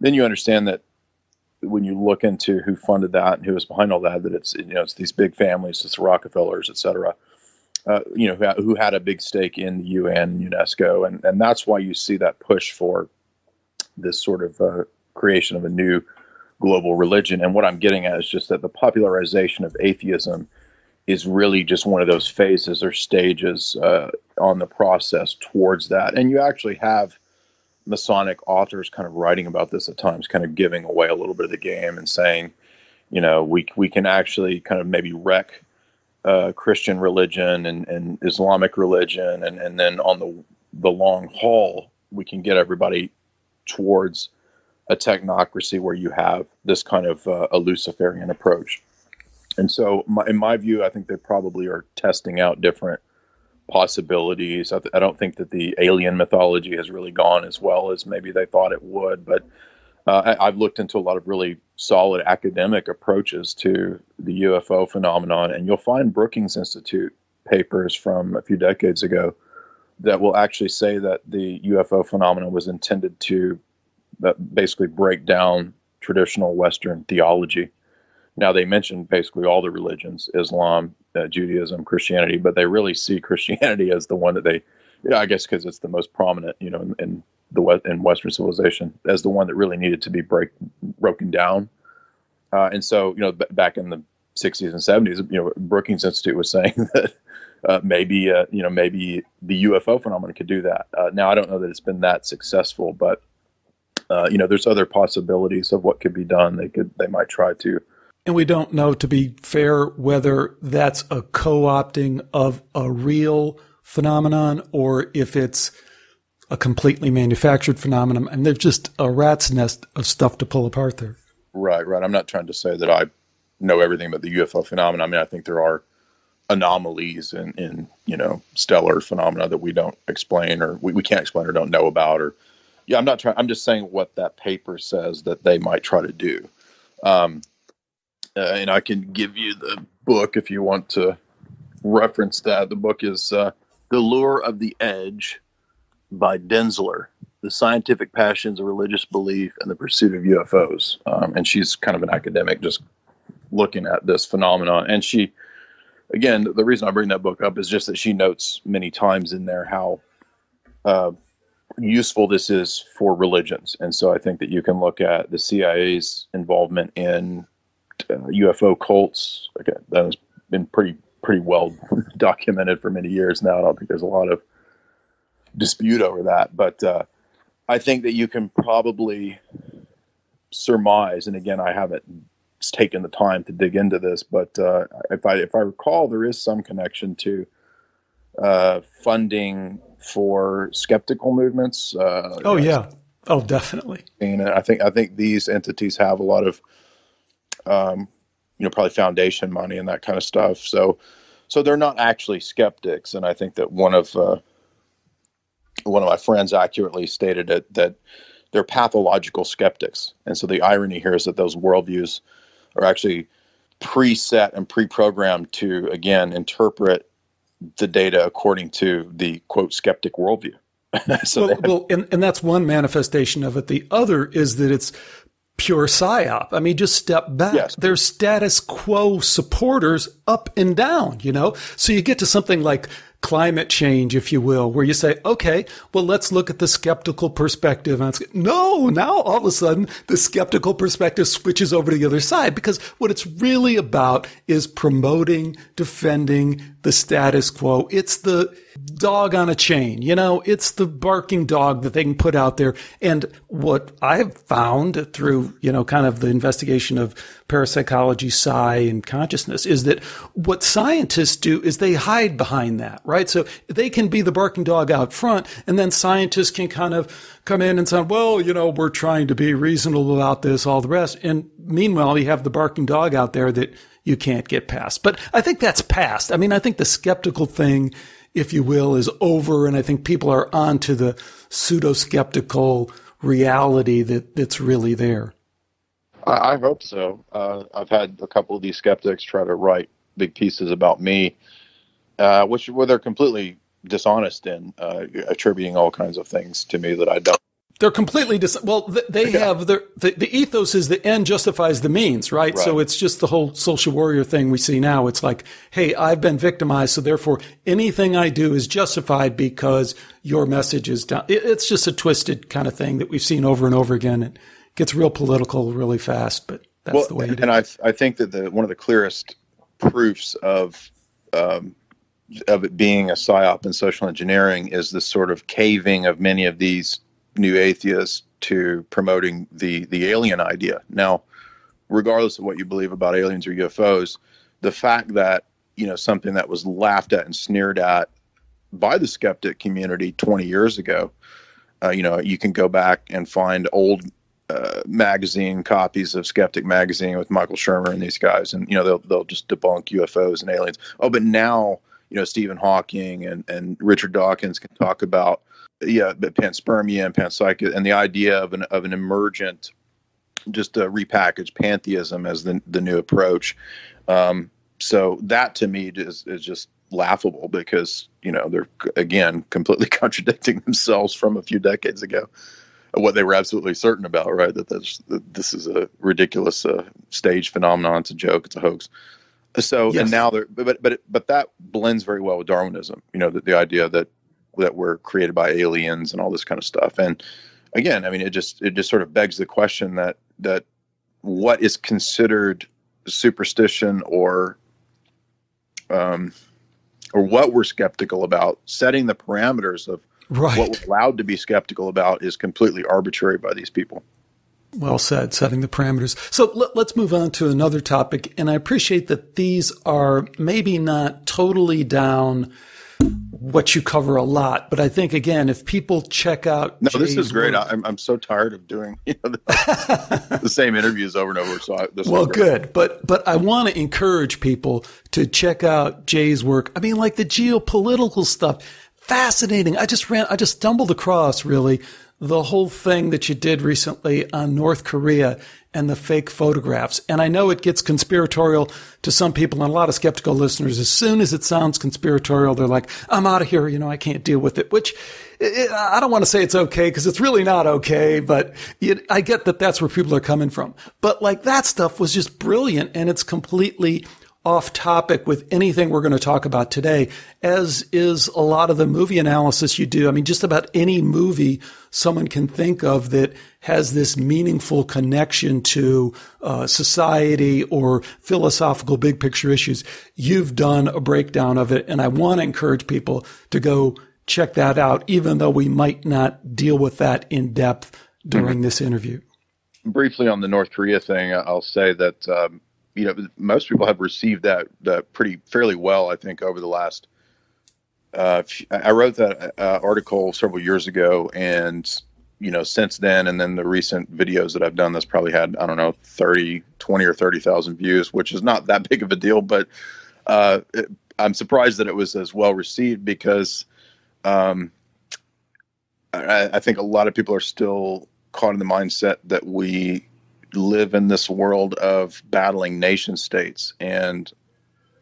then you understand that when you look into who funded that and who was behind all that, that it's you know it's these big families, it's the Rockefellers, et cetera. Uh, you know, who, who, had a big stake in the UN UNESCO, and and that's why you see that push for this sort of uh, creation of a new global religion. And what I'm getting at is just that the popularization of atheism is really just one of those phases or stages uh, on the process towards that. And you actually have Masonic authors kind of writing about this at times, kind of giving away a little bit of the game and saying, you know, we we can actually kind of maybe wreck uh, Christian religion and, and Islamic religion, and, and then on the the long haul, we can get everybody towards a technocracy where you have this kind of uh, a Luciferian approach. And so, my, in my view, I think they probably are testing out different possibilities. I, th- I, don't think that the alien mythology has really gone as well as maybe they thought it would, but uh, I, have looked into a lot of really solid academic approaches to the UFO phenomenon, and you'll find Brookings Institute papers from a few decades ago that will actually say that the UFO phenomenon was intended to basically break down traditional Western theology. Now they mention basically all the religions, Islam, uh, Judaism, Christianity, but they really see Christianity as the one that they, you know, I guess because it's the most prominent, you know, in, in the West, in Western civilization, as the one that really needed to be break broken down. Uh, and so, you know, b- back in the 60s and 70s, you know, Brookings Institute was saying that uh, maybe, uh, you know, maybe the UFO phenomenon could do that. Uh, now, I don't know that it's been that successful, but uh, you know, there's other possibilities of what could be done. They could, they might try to. And we don't know, to be fair, whether that's a co-opting of a real phenomenon or if it's a completely manufactured phenomenon. And there's just a rat's nest of stuff to pull apart there. Right, right. I'm not trying to say that I know everything about the UFO phenomenon. I mean, I think there are anomalies in, in you know stellar phenomena that we don't explain or we, we can't explain or don't know about or yeah, I'm not trying. I'm just saying what that paper says that they might try to do. Um, uh, and I can give you the book if you want to reference that. The book is uh, "The Lure of the Edge" by Denzler. The scientific passions of religious belief and the pursuit of UFOs. Um, and she's kind of an academic, just looking at this phenomenon. And she, again, the reason I bring that book up is just that she notes many times in there how uh, useful this is for religions. And so I think that you can look at the CIA's involvement in uh, UFO cults. Again, that has been pretty pretty well documented for many years now. I don't think there's a lot of dispute over that, but uh, I think that you can probably surmise. And again, I haven't taken the time to dig into this, but uh, if I if I recall, there is some connection to uh, funding for skeptical movements. Uh, oh yeah, oh definitely. And I think I think these entities have a lot of, um, you know, probably foundation money and that kind of stuff. So, so they're not actually skeptics. And I think that one of uh, one of my friends accurately stated it that they're pathological skeptics. And so the irony here is that those worldviews are actually preset and pre-programmed to again interpret the data according to the quote skeptic worldview. so well, well and, and that's one manifestation of it. The other is that it's pure psyop. I mean, just step back. Yes. They're status quo supporters up and down, you know? So you get to something like climate change, if you will, where you say, okay, well, let's look at the skeptical perspective. And no, now all of a sudden the skeptical perspective switches over to the other side because what it's really about is promoting, defending the status quo. It's the dog on a chain. You know, it's the barking dog that they can put out there. And what I've found through, you know, kind of the investigation of parapsychology, psi, and consciousness is that what scientists do is they hide behind that, right? So they can be the barking dog out front, and then scientists can kind of come in and say, well, you know, we're trying to be reasonable about this, all the rest. And meanwhile, you have the barking dog out there that you can't get past. But I think that's past. I mean, I think the skeptical thing, if you will, is over. And I think people are on to the pseudo skeptical reality that, that's really there. I, I hope so. Uh, I've had a couple of these skeptics try to write big pieces about me, uh, which where they're completely dishonest in uh, attributing all kinds of things to me that I don't. They're completely dis- well. They yeah. have their the, the ethos is the end justifies the means, right? right? So it's just the whole social warrior thing we see now. It's like, hey, I've been victimized, so therefore anything I do is justified because your message is done. It, it's just a twisted kind of thing that we've seen over and over again. It gets real political really fast, but that's well, the way it and is. I I think that the one of the clearest proofs of um, of it being a psyop and social engineering is the sort of caving of many of these new atheists to promoting the the alien idea. Now, regardless of what you believe about aliens or UFOs, the fact that you know something that was laughed at and sneered at by the skeptic community 20 years ago, uh, you know, you can go back and find old uh, magazine copies of Skeptic magazine with Michael Shermer and these guys, and you know they'll they'll just debunk UFOs and aliens. Oh, but now you know Stephen Hawking and and Richard Dawkins can talk about yeah, panspermia and panpsychism and the idea of an of an emergent, just a repackaged pantheism as the the new approach. Um, so that to me is is just laughable because you know they're again completely contradicting themselves from a few decades ago what they were absolutely certain about, right? That, this, that this is a ridiculous uh, stage phenomenon. It's a joke. It's a hoax. So yes. and now they're but but but that blends very well with Darwinism. You know, the, the idea that that we're created by aliens and all this kind of stuff. And again, I mean, it just it just sort of begs the question that that what is considered superstition or um, or what we're skeptical about, setting the parameters of Right. What we're allowed to be skeptical about is completely arbitrary by these people. Well said, setting the parameters. So let, us move on to another topic. And I appreciate that these are maybe not totally down what you cover a lot, but I think again, if people check out, no, Jay's this is great. Work, I'm I'm so tired of doing you know, the, the, same interviews over and over. So I, well, good, but but I want to encourage people to check out Jay's work. I mean, like the geopolitical stuff fascinating. I just ran, I just stumbled across really the whole thing that you did recently on North Korea and the fake photographs. And I know it gets conspiratorial to some people and a lot of skeptical listeners. As soon as it sounds conspiratorial, they're like, I'm out of here. You know, I can't deal with it, which it, I don't want to say it's okay because it's really not okay, but it, I get that that's where people are coming from. But like that stuff was just brilliant and it's completely off topic with anything we're going to talk about today, as is a lot of the movie analysis you do. I mean, just about any movie someone can think of that has this meaningful connection to uh, society or philosophical big picture issues. You've done a breakdown of it, and I want to encourage people to go check that out, even though we might not deal with that in depth during mm-hmm. this interview. Briefly on the North Korea thing, I'll say that um, you know most people have received that that pretty fairly well. I think over the last. Uh, I wrote that uh, article several years ago, and you know since then, and then the recent videos that I've done, that's probably had I don't know 30, 20 or thirty thousand views, which is not that big of a deal, but uh, it, I'm surprised that it was as well received because um, I, I think a lot of people are still caught in the mindset that we live in this world of battling nation states. And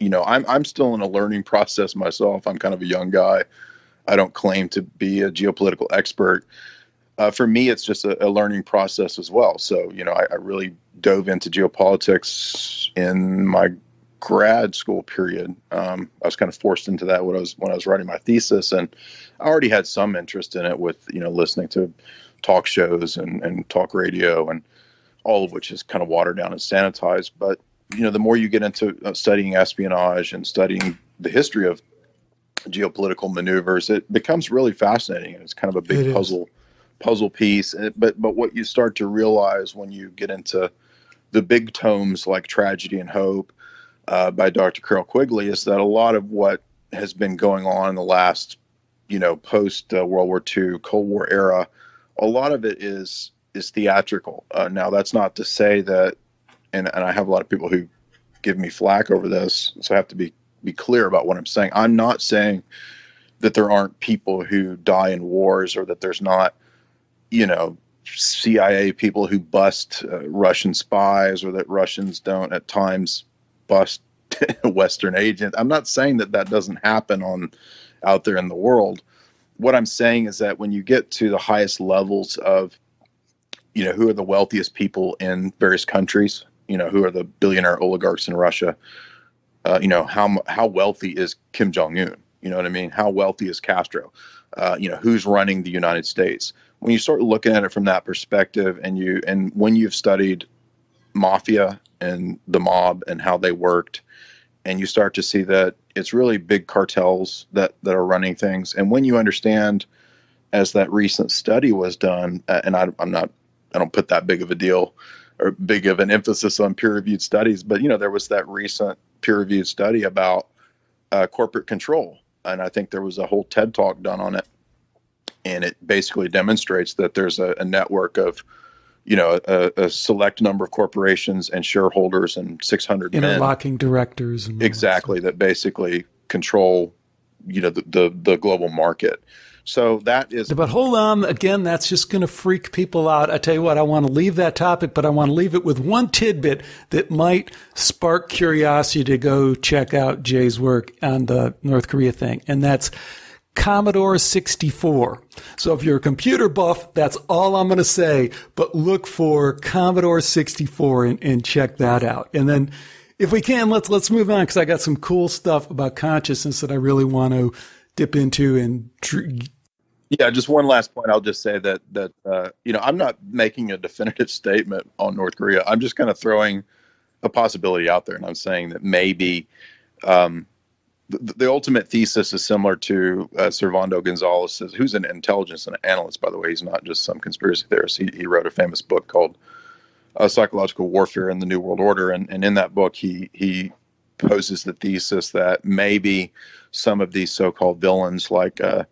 you know i'm i'm still in a learning process myself. I'm kind of a young guy. I don't claim to be a geopolitical expert. Uh, for me it's just a, a, learning process as well. So you know I, I, really dove into geopolitics in my grad school period, um, I was kind of forced into that when I was when I was writing my thesis, and I already had some interest in it with you know listening to talk shows and, and talk radio and all of which is kind of watered down and sanitized. But you know, the more you get into uh, studying espionage and studying the history of geopolitical maneuvers, it becomes really fascinating. It's kind of a big it puzzle is. puzzle piece. But but what you start to realize when you get into the big tomes like Tragedy and Hope uh, by Dr. Carroll Quigley is that a lot of what has been going on in the last, you know, post uh, World War II, Cold War era, a lot of it is is theatrical. Uh, now, that's not to say that, and, and I have a lot of people who give me flack over this, so I have to be be clear about what I'm saying. I'm not saying that there aren't people who die in wars or that there's not, you know, CIA people who bust uh, Russian spies or that Russians don't at times bust Western agents. I'm not saying that that doesn't happen on out there in the world. What I'm saying is that when you get to the highest levels of, you know, who are the wealthiest people in various countries, you know, who are the billionaire oligarchs in Russia, uh, you know, how how wealthy is Kim Jong Un? You know what I mean? How wealthy is Castro? Uh, you know, who's running the United States? When you start looking at it from that perspective, and you and when you've studied mafia and the mob and how they worked, and you start to see that it's really big cartels that that are running things. And when you understand, as that recent study was done, uh, and I, I'm not, I don't put that big of a deal or big of an emphasis on peer reviewed studies, but you know, there was that recent peer reviewed study about uh, corporate control. And I think there was a whole TED talk done on it. And it basically demonstrates that there's a, a network of, you know, a, a, select number of corporations and shareholders and 600 interlocking men, directors. exactly. That, that basically control, you know, the, the, the global market. So that is. But hold on. Again, that's just going to freak people out. I tell you what, I want to leave that topic, but I want to leave it with one tidbit that might spark curiosity to go check out Jay's work on the North Korea thing. And that's Commodore 64. So if you're a computer buff, that's all I'm going to say, but look for Commodore 64 and, and check that out. And then if we can, let's, let's move on because I got some cool stuff about consciousness that I really want to dip into and yeah, just one last point. I'll just say that that uh, you know I'm not making a definitive statement on North Korea. I'm just kind of throwing a possibility out there, and I'm saying that maybe um, the, the, ultimate thesis is similar to uh, Servando Gonzalez, who's an intelligence analyst, by the way. He's not just some conspiracy theorist. He, he wrote a famous book called uh, "Psychological Warfare in the New World Order," and, and in that book, he he poses the thesis that maybe some of these so-called villains, like uh,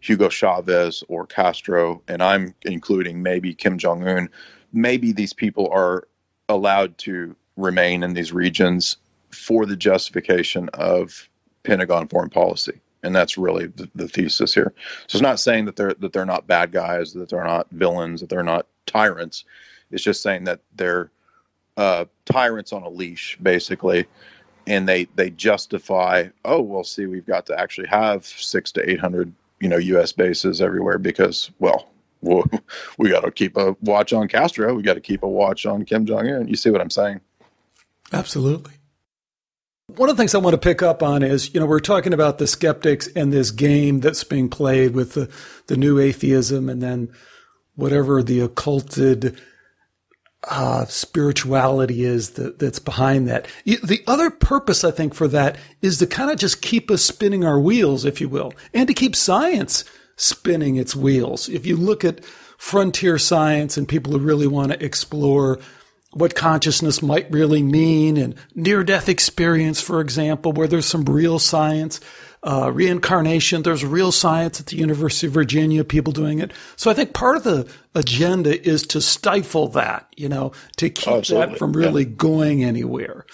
Hugo Chavez or Castro, and I'm including maybe Kim Jong Un, maybe these people are allowed to remain in these regions for the justification of Pentagon foreign policy. And that's really the, the thesis here. So it's not saying that they're that they're not bad guys, that they're not villains, that they're not tyrants. It's just saying that they're uh, tyrants on a leash, basically, and they they justify. Oh well, see, we've got to actually have six to eight hundred you know U.S. bases everywhere because well we got to keep a watch on Castro. We got to keep a watch on Kim Jong Un. You see what I'm saying? Absolutely. One of the things I want to pick up on is, you know, we're talking about the skeptics and this game that's being played with the, the new atheism and then whatever the occulted uh, spirituality is that, that's behind that. The other purpose, I think, for that is to kind of just keep us spinning our wheels, if you will, and to keep science spinning its wheels. If you look at frontier science and people who really want to explore what consciousness might really mean and near death experience, for example, where there's some real science uh, reincarnation. There's real science at the University of Virginia, people doing it. So I think part of the agenda is to stifle that, you know, to keep Absolutely. that from really yeah. going anywhere.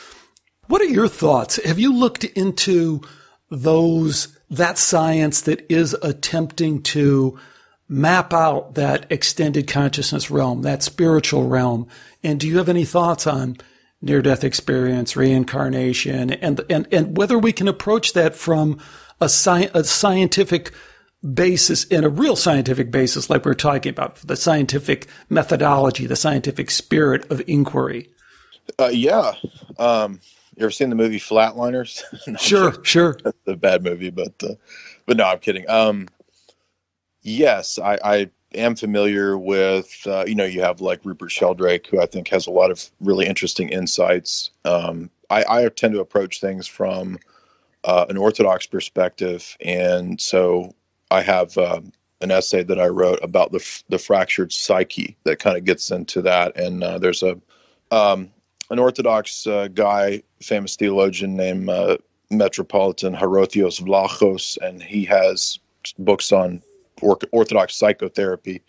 What are your thoughts? Have you looked into those, that science that is attempting to map out that extended consciousness realm, that spiritual realm? And do you have any thoughts on near death experience, reincarnation, and, and, and whether we can approach that from a, sci- a scientific basis, in a real scientific basis, like we're talking about, the scientific methodology, the scientific spirit of inquiry. Uh, yeah. Um, you ever seen the movie Flatliners? no, sure, sure. That's a bad movie, but uh, but no, I'm kidding. Um, yes, I, I am familiar with. Uh, you know, you have like Rupert Sheldrake, who I think has a lot of really interesting insights. Um, I, I tend to approach things from uh, an Orthodox perspective, and so I have um, an essay that I wrote about the the fractured psyche that kind of gets into that. And uh, there's a um, an Orthodox uh, guy, famous theologian named uh, Metropolitan Hierotheos Vlachos, and he has books on Orthodox psychotherapy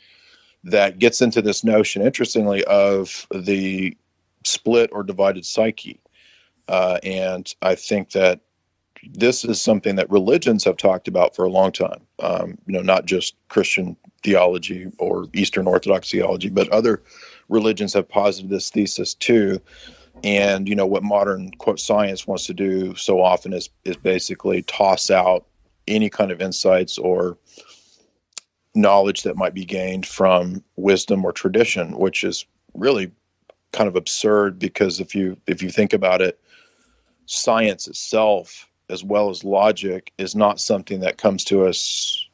that gets into this notion, interestingly, of the split or divided psyche. Uh, and I think that this is something that religions have talked about for a long time. Um, you know, not just Christian theology or Eastern Orthodox theology, but other religions have posited this thesis too. And you know what modern quote science wants to do so often is is basically toss out any kind of insights or knowledge that might be gained from wisdom or tradition, which is really kind of absurd because if you if you think about it, science itself as well as logic is not something that comes to us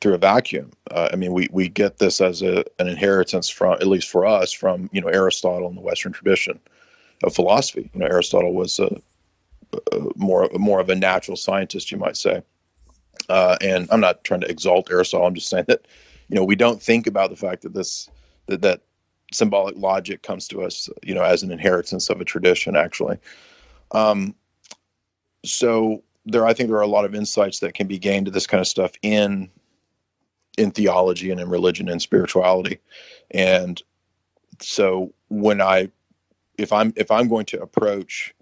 through a vacuum. Uh, I mean, we, we get this as a, an inheritance from, at least for us, from you know Aristotle and the Western tradition of philosophy. You know, Aristotle was a, a more more of a natural scientist, you might say. Uh, and I'm not trying to exalt Aristotle. I'm just saying that you know we don't think about the fact that this that that symbolic logic comes to us, you know, as an inheritance of a tradition, actually. Um, so there, I think there are a lot of insights that can be gained to this kind of stuff in in theology and in religion and spirituality. And so when I if I'm if I'm going to approach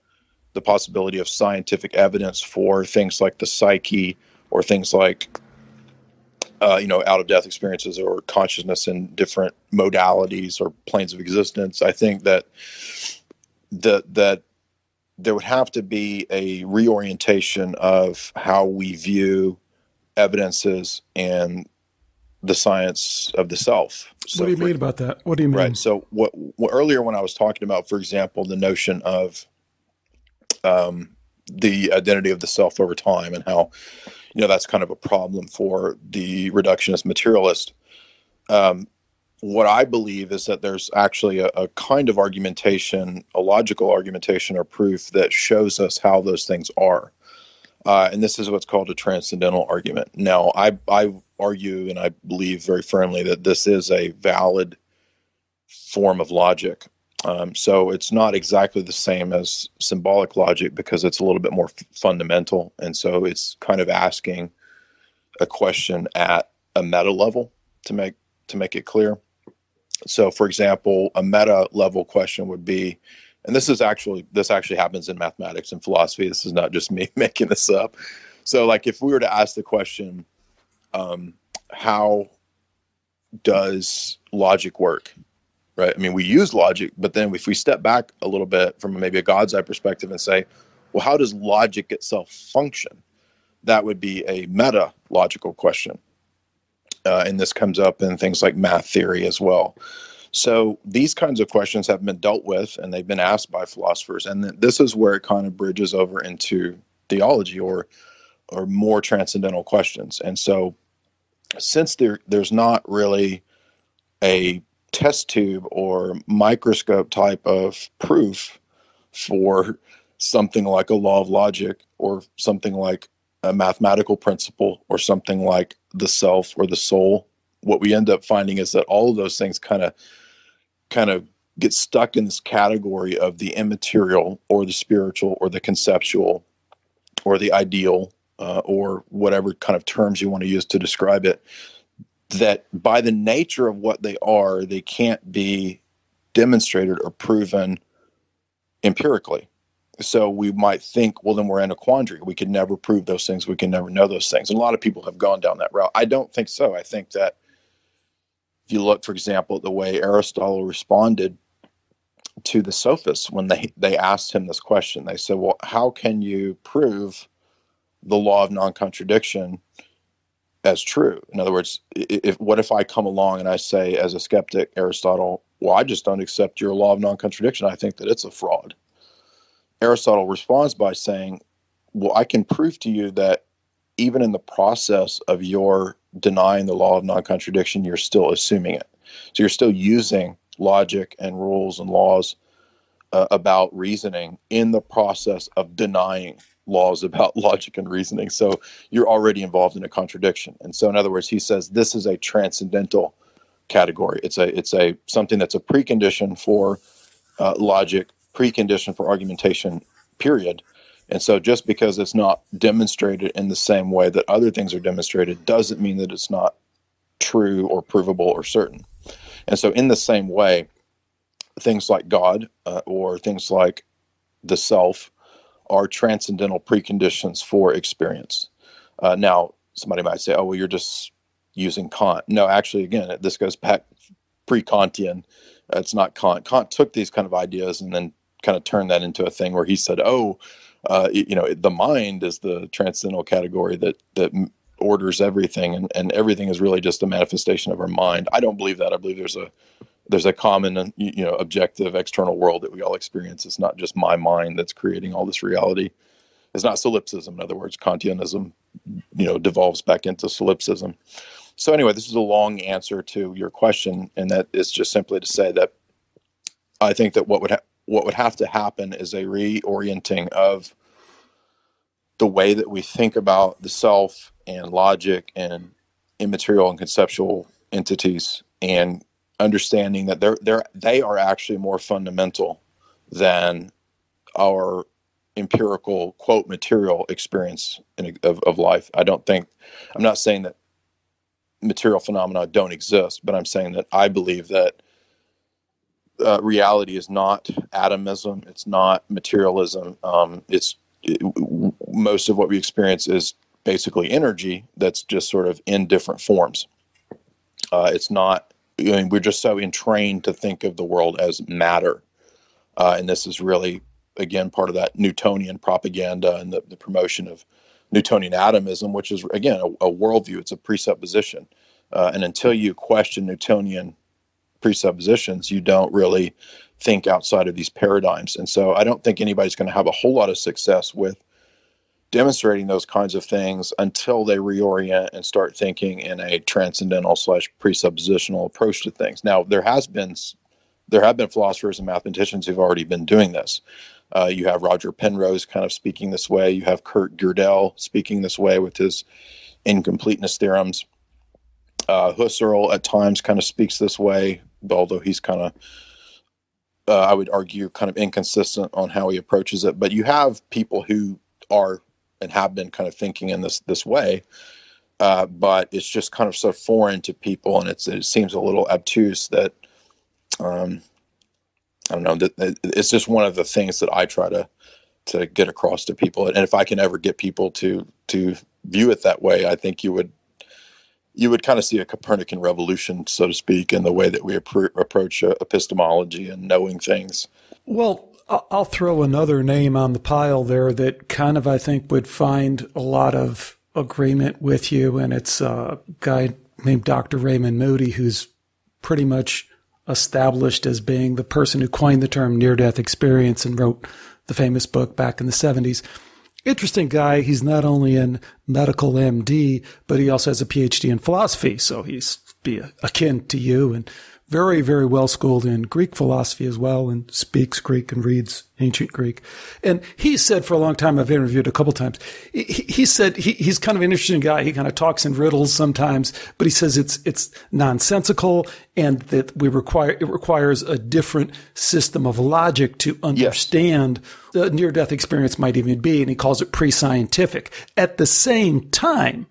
the possibility of scientific evidence for things like the psyche or things like uh, you know out of death experiences or consciousness in different modalities or planes of existence, I think that that that there would have to be a reorientation of how we view evidences and the science of the self. So what do you mean about that? What do you mean? Right. So what, what, earlier when I was talking about, for example, the notion of um, the identity of the self over time and how you know that's kind of a problem for the reductionist materialist. Um, what I believe is that there's actually a, a, kind of argumentation, a logical argumentation or proof that shows us how those things are. Uh, and this is what's called a transcendental argument. Now, I, I argue and I believe very firmly that this is a valid form of logic. Um, so it's not exactly the same as symbolic logic because it's a little bit more f- fundamental. And so it's kind of asking a question at a meta level to make to make it clear. So, for example, a meta level question would be, and this is actually this actually happens in mathematics and philosophy. This is not just me making this up. So, like, if we were to ask the question, um, how does logic work? Right. I mean, we use logic, but then if we step back a little bit from maybe a God's eye perspective and say, well, how does logic itself function? That would be a meta logical question uh, and this comes up in things like math theory as well. So these kinds of questions have been dealt with and they've been asked by philosophers, and this is where it kind of bridges over into theology or or more transcendental questions. And so, since there there's not really a test tube or microscope type of proof for something like a law of logic or something like a mathematical principle or something like the self or the soul. What we end up finding is that all of those things kind of kind of get stuck in this category of the immaterial or the spiritual or the conceptual or the ideal uh, or whatever kind of terms you want to use to describe it that by the nature of what they are they can't be demonstrated or proven empirically so we might think, well, then we're in a quandary. We can never prove those things. We can never know those things. And a lot of people have gone down that route. I don't think so. I think that if you look, for example, at the way Aristotle responded to the sophists when they, they asked him this question, they said, well, how can you prove the law of non contradiction as true? In other words, if what if I come along and I say, as a skeptic, Aristotle, well, I just don't accept your law of non contradiction. I think that it's a fraud Aristotle responds by saying, Well, I can prove to you that even in the process of your denying the law of non contradiction, you're still assuming it. So you're still using logic and rules and laws uh, about reasoning in the process of denying laws about logic and reasoning. So you're already involved in a contradiction. And so, in other words, he says this is a transcendental category. It's a it's a something that's a precondition for uh, logic, precondition for argumentation. Period. And so, just because it's not demonstrated in the same way that other things are demonstrated, doesn't mean that it's not true or provable or certain. And so, in the same way, things like God uh, or things like the self are transcendental preconditions for experience. Uh, now, somebody might say, "Oh, well, you're just using Kant." No, actually, again, this goes back pre-Kantian. It's not Kant. Kant took these kind of ideas and then kind of turned that into a thing where he said, "Oh, uh, you know, the mind is the transcendental category that that orders everything, and, and everything is really just a manifestation of our mind." I don't believe that. I believe there's a there's a common uh, you know objective external world that we all experience. It's not just my mind that's creating all this reality. It's not solipsism. In other words kantianism you know devolves back into solipsism. So anyway this is a long answer to your question and that is just simply to say that i think that what would ha- what would have to happen is a reorienting of the way that we think about the self and logic and immaterial and conceptual entities and understanding that they're they're they are actually more fundamental than our empirical quote material experience in, of, of life. I don't think i'm not saying that material phenomena don't exist but i'm saying that i believe that uh, reality is not atomism it's not materialism. Um, it's it, most of what we experience is basically energy that's just sort of in different forms. Uh, it's not I mean, we're just so entrained to think of the world as matter. Uh, and this is really, again, part of that Newtonian propaganda and the, the promotion of Newtonian atomism, which is, again, a, a worldview. It's a presupposition. Uh, and until you question Newtonian presuppositions, you don't really think outside of these paradigms. And so I don't think anybody's going to have a whole lot of success with demonstrating those kinds of things until they reorient and start thinking in a transcendental slash presuppositional approach to things. Now, there has been there have been philosophers and mathematicians who've already been doing this. Uh, you have Roger Penrose kind of speaking this way. You have Kurt Gödel speaking this way with his incompleteness theorems. Uh, Husserl at times kind of speaks this way, although he's kind of, uh, I would argue, kind of inconsistent on how he approaches it. But you have people who are and have been kind of thinking in this this way. Uh, but it's just kind of so foreign to people, and it's it seems a little obtuse that um, I don't know that it's just one of the things that I try to to get across to people. And if I can ever get people to to view it that way, I think you would you would kind of see a Copernican revolution, so to speak, in the way that we approach uh, epistemology and knowing things. Well, I'll throw another name on the pile there that kind of, I think, would find a lot of agreement with you. And it's a guy named Dr. Raymond Moody, who's pretty much established as being the person who coined the term near death experience and wrote the famous book back in the 70s. Interesting guy. He's not only in medical MD, but he also has a PhD in philosophy. So he's be akin to you and very, very well schooled in Greek philosophy as well and speaks Greek and reads ancient Greek. And he said for a long time, I've interviewed a couple times, he, he said he, he's kind of an interesting guy. He kind of talks in riddles sometimes, but he says it's, it's nonsensical and that we require, it requires a different system of logic to understand yes. the near death experience might even be. And he calls it pre-scientific. At the same time,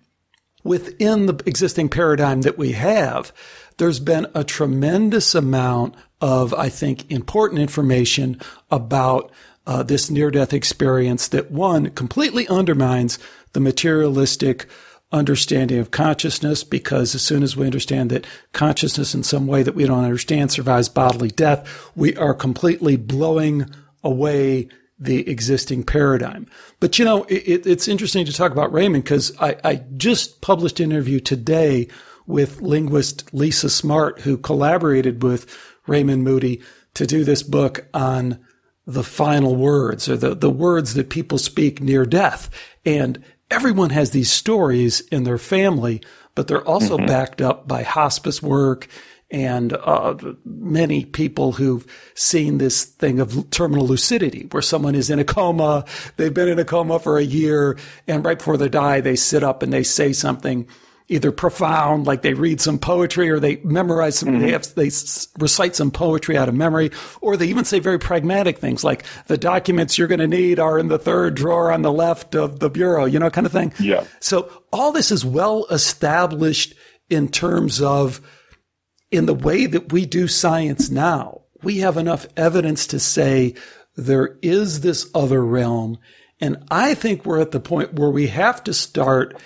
within the existing paradigm that we have, there's been a tremendous amount of, I think, important information about uh, this near death experience that one completely undermines the materialistic understanding of consciousness because as soon as we understand that consciousness in some way that we don't understand survives bodily death, we are completely blowing away the existing paradigm. But you know, it, it's interesting to talk about Raymond because I, I just published an interview today with linguist Lisa Smartt, who collaborated with Raymond Moody to do this book on the final words or the, the words that people speak near death. And everyone has these stories in their family, but they're also mm-hmm. backed up by hospice work and uh, many people who've seen this thing of terminal lucidity, where someone is in a coma, they've been in a coma for a year, and right before they die, they sit up and they say something either profound, like they read some poetry or they memorize some, mm-hmm. they, have, they recite some poetry out of memory, or they even say very pragmatic things like the documents you're going to need are in the third drawer on the left of the bureau, you know, kind of thing. Yeah. So all this is well established in terms of in the way that we do science now. We have enough evidence to say there is this other realm. And I think we're at the point where we have to start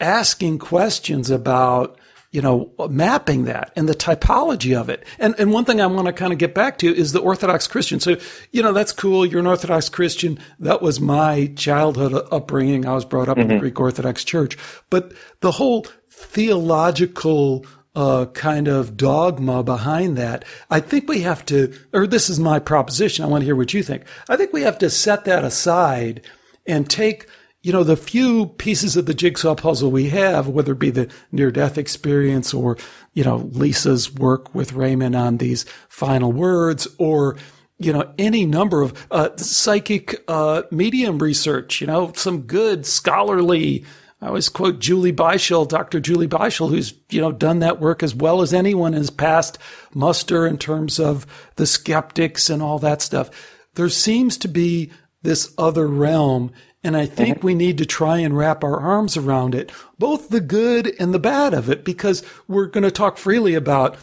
asking questions about you know, mapping that and the typology of it. And and one thing I want to kind of get back to is the Orthodox Christian. So, you know, that's cool. You're an Orthodox Christian. That was my childhood upbringing. I was brought up mm-hmm. in the mm-hmm. Greek Orthodox Church. But the whole theological uh, kind of dogma behind that. I think we have to, or this is my proposition. I want to hear what you think. I think we have to set that aside and take you know, the few pieces of the jigsaw puzzle we have, whether it be the near death experience or, you know, Lisa's work with Raymond on these final words or, you know, any number of uh, psychic uh, medium research, you know, some good scholarly. I always quote Julie Beischel, Dr. Julie Beischel, who's, you know, done that work as well as anyone has passed muster in terms of the skeptics and all that stuff. There seems to be this other realm and I think mm-hmm. we need to try and wrap our arms around it, both the good and the bad of it, because we're going to talk freely about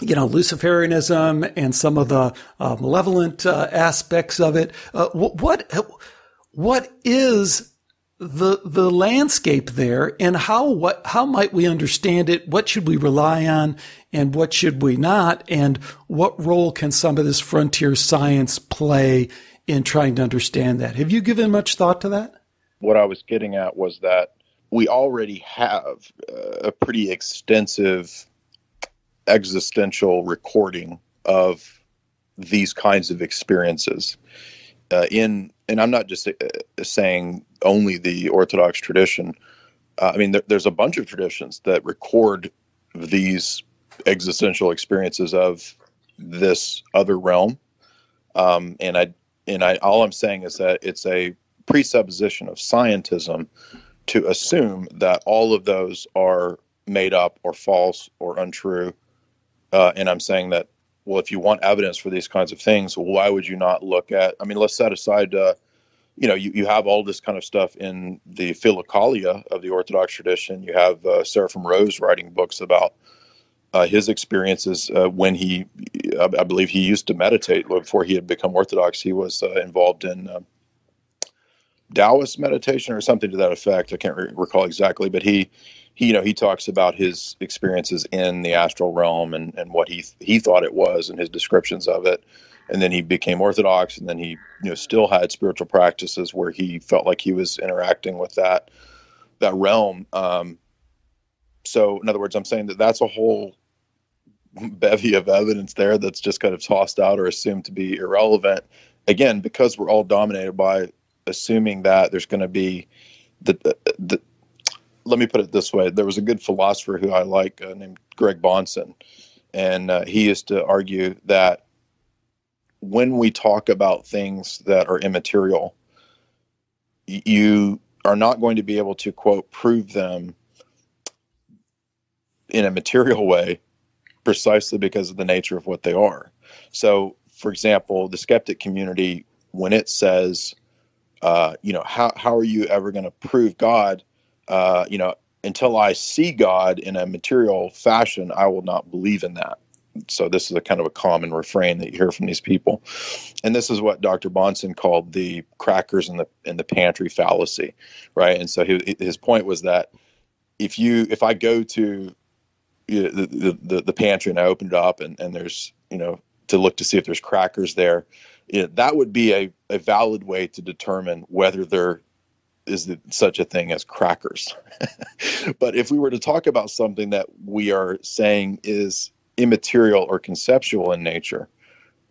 you know, Luciferianism and some of the uh, malevolent uh, aspects of it. Uh, what what is the the landscape there, and how what how might we understand it? What should we rely on, and what should we not? And what role can some of this frontier science play in trying to understand that. Have you given much thought to that? What I was getting at was that we already have a pretty extensive existential recording of these kinds of experiences uh, in and i'm not just uh, saying only the orthodox tradition uh, i mean there, there's a bunch of traditions that record these existential experiences of this other realm um, and i and I, all I'm saying is that it's a presupposition of scientism to assume that all of those are made up or false or untrue. Uh, and I'm saying that, well, if you want evidence for these kinds of things, why would you not look at? I mean, let's set aside, uh, you know, you, you have all this kind of stuff in the Philokalia of the Orthodox tradition. You have uh, Seraphim Rose writing books about uh, his experiences uh, when he, I, I, believe he used to meditate before he had become Orthodox. He was uh, involved in uh, Taoist meditation or something to that effect. I can't re- recall exactly, but he, he, you know, he talks about his experiences in the astral realm and, and what he he thought it was and his descriptions of it. And then he became Orthodox, and then he, you know, still had spiritual practices where he felt like he was interacting with that that realm. Um, so, in other words, I'm saying that that's a whole bevy of evidence there that's just kind of tossed out or assumed to be irrelevant. Again, because we're all dominated by assuming that there's going to be the, the, the, let me put it this way. There was a good philosopher who I like uh, named Greg Bahnsen, and uh, he used to argue that when we talk about things that are immaterial, you are not going to be able to quote prove them in a material way precisely because of the nature of what they are. So, for example, the skeptic community, when it says, uh, you know, how, how are you ever going to prove God? Uh, you know, until I see God in a material fashion, I will not believe in that. So this is a kind of a common refrain that you hear from these people, and this is what Dr. Bahnsen called the crackers in the in the pantry fallacy, right? And so his, his point was that if you if I go to the, the, the pantry and I opened it up and, and there's, you know, to look to see if there's crackers there, you know, that would be a, a valid way to determine whether there is such a thing as crackers. but if we were to talk about something that we are saying is immaterial or conceptual in nature,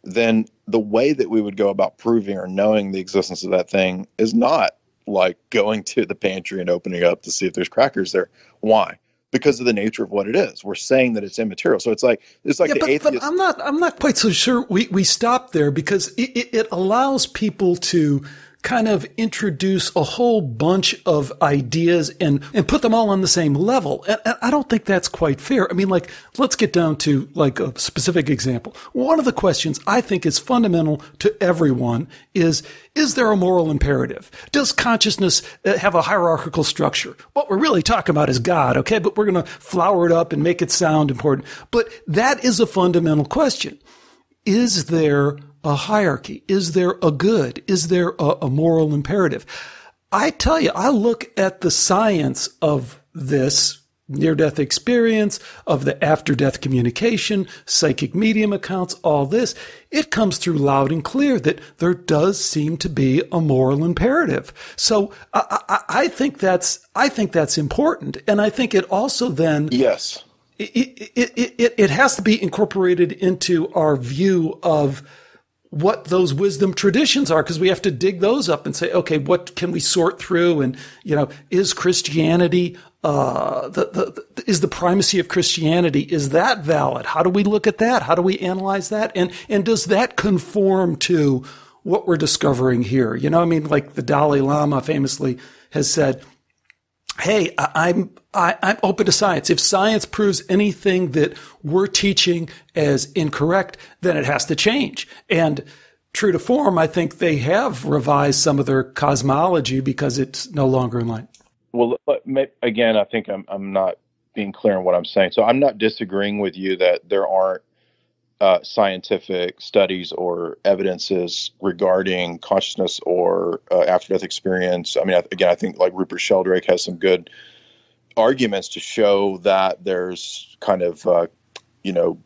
then the way that we would go about proving or knowing the existence of that thing is not like going to the pantry and opening up to see if there's crackers there. Why? Because of the nature of what it is. We're saying that it's immaterial. So it's like it's like yeah, the but, atheist. but I'm not I'm not quite so sure we, we stop there because it, it, it allows people to kind of introduce a whole bunch of ideas and, and put them all on the same level. And, and, I don't think that's quite fair. I mean, like, let's get down to like a specific example. One of the questions I think is fundamental to everyone is, is there a moral imperative? Does consciousness uh, have a hierarchical structure? What we're really talking about is God, okay? But we're going to flower it up and make it sound important. But that is a fundamental question. Is there a hierarchy? Is there a good? Is there a, a moral imperative? I tell you, I look at the science of this near death experience, of the after death communication, psychic medium accounts, all this, it comes through loud and clear that there does seem to be a moral imperative. So I, I, I think that's, I think that's important. And I think it also then. Yes. It, it, it, it has to be incorporated into our view of what those wisdom traditions are because we have to dig those up and say okay what can we sort through? And you know is christianity uh, the, the, the, is the primacy of christianity is that valid? How do we look at that? How do we analyze that? And and does that conform to what we're discovering here? You know i mean like the dalai lama famously has said hey, I, am I, am i am open to science. If science proves anything that we're teaching as incorrect, then it has to change. And true to form, I think they have revised some of their cosmology because it's no longer in line. Well, again, I think I'm I'm not being clear on what I'm saying. So I'm not disagreeing with you that there aren't uh, scientific studies or evidences regarding consciousness or uh, after death experience. I mean, again, I think like Rupert Sheldrake has some good arguments to show that there's kind of, uh, you know,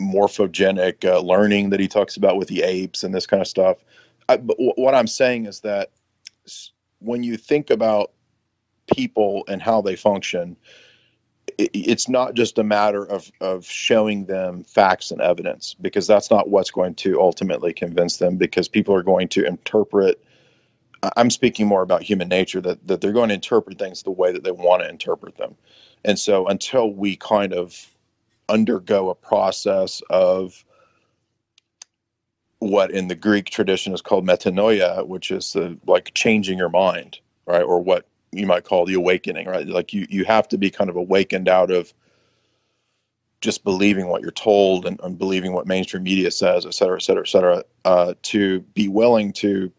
morphogenic uh, learning that he talks about with the apes and this kind of stuff. I, but w- what I'm saying is that when you think about people and how they function, it's not just a matter of, of showing them facts and evidence because that's not what's going to ultimately convince them because people are going to interpret i'm speaking more about human nature that, that they're going to interpret things the way that they want to interpret them. And so until we kind of undergo a process of what in the greek tradition is called metanoia which is the like changing your mind right or what you might call the awakening, right? Like you you have to be kind of awakened out of just believing what you're told and, and believing what mainstream media says, et cetera, et cetera, et cetera, uh, to be willing to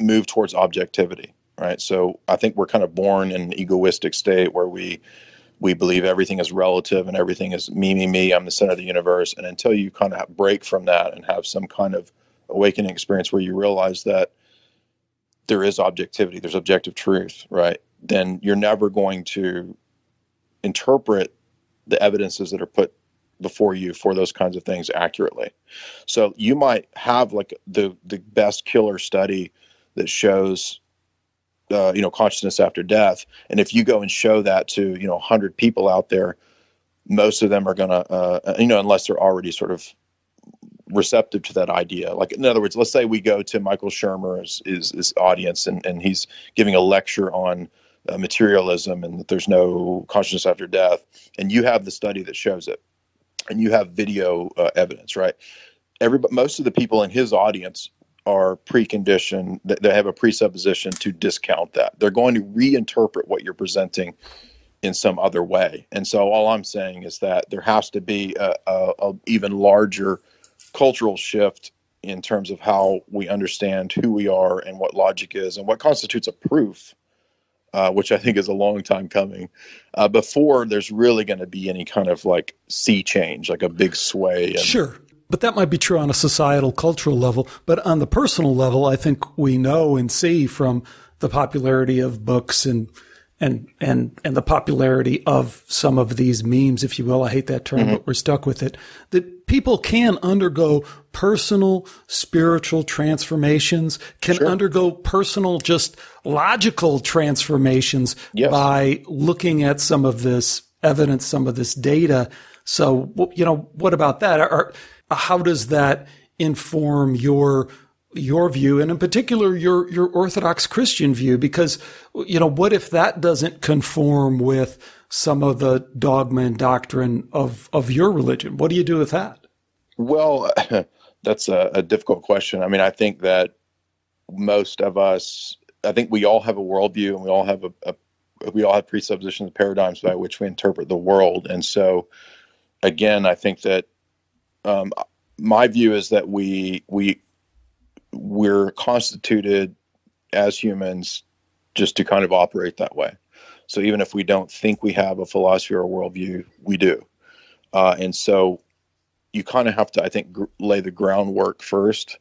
move towards objectivity, right? So I think we're kind of born in an egoistic state where we we believe everything is relative and everything is me, me, me. I'm the center of the universe. And until you kind of break from that and have some kind of awakening experience where you realize that there is objectivity, there's objective truth, right? Then you're never going to interpret the evidences that are put before you for those kinds of things accurately. So you might have like the the best killer study that shows uh, you know consciousness after death, and if you go and show that to you know 100 people out there, most of them are gonna uh, you know unless they're already sort of receptive to that idea. Like in other words, let's say we go to Michael Shermer's his audience and, and he's giving a lecture on uh, materialism and that there's no consciousness after death, and you have the study that shows it, and you have video uh, evidence, right? Everybody, most of the people in his audience are preconditioned; they have a presupposition to discount that. They're going to reinterpret what you're presenting in some other way. And so all I'm saying is that there has to be a, a, a even larger cultural shift in terms of how we understand who we are and what logic is and what constitutes a proof, uh, which I think is a long time coming, uh, before there's really going to be any kind of like sea change, like a big sway. And, sure. But that might be true on a societal, cultural level. But on the personal level, I think we know and see from the popularity of books and and and and the popularity of some of these memes, if you will. I hate that term, mm-hmm. but we're stuck with it. That people can undergo personal spiritual transformations, can sure. undergo personal just logical transformations yes. by looking at some of this evidence, some of this data. So, you know, what about that? Are, how does that inform your your view and in particular your your orthodox christian view because you know what if that doesn't conform with some of the dogma and doctrine of of your religion? What do you do with that? Well that's a, a difficult question. I mean i think that most of us i think we all have a worldview and we all have a, a we all have presuppositions paradigms by which we interpret the world. And so again i think that um, my view is that we we we're constituted as humans just to kind of operate that way. So even if we don't think we have a philosophy or a worldview, we do. Uh, and so you kind of have to, I think, gr- lay the groundwork first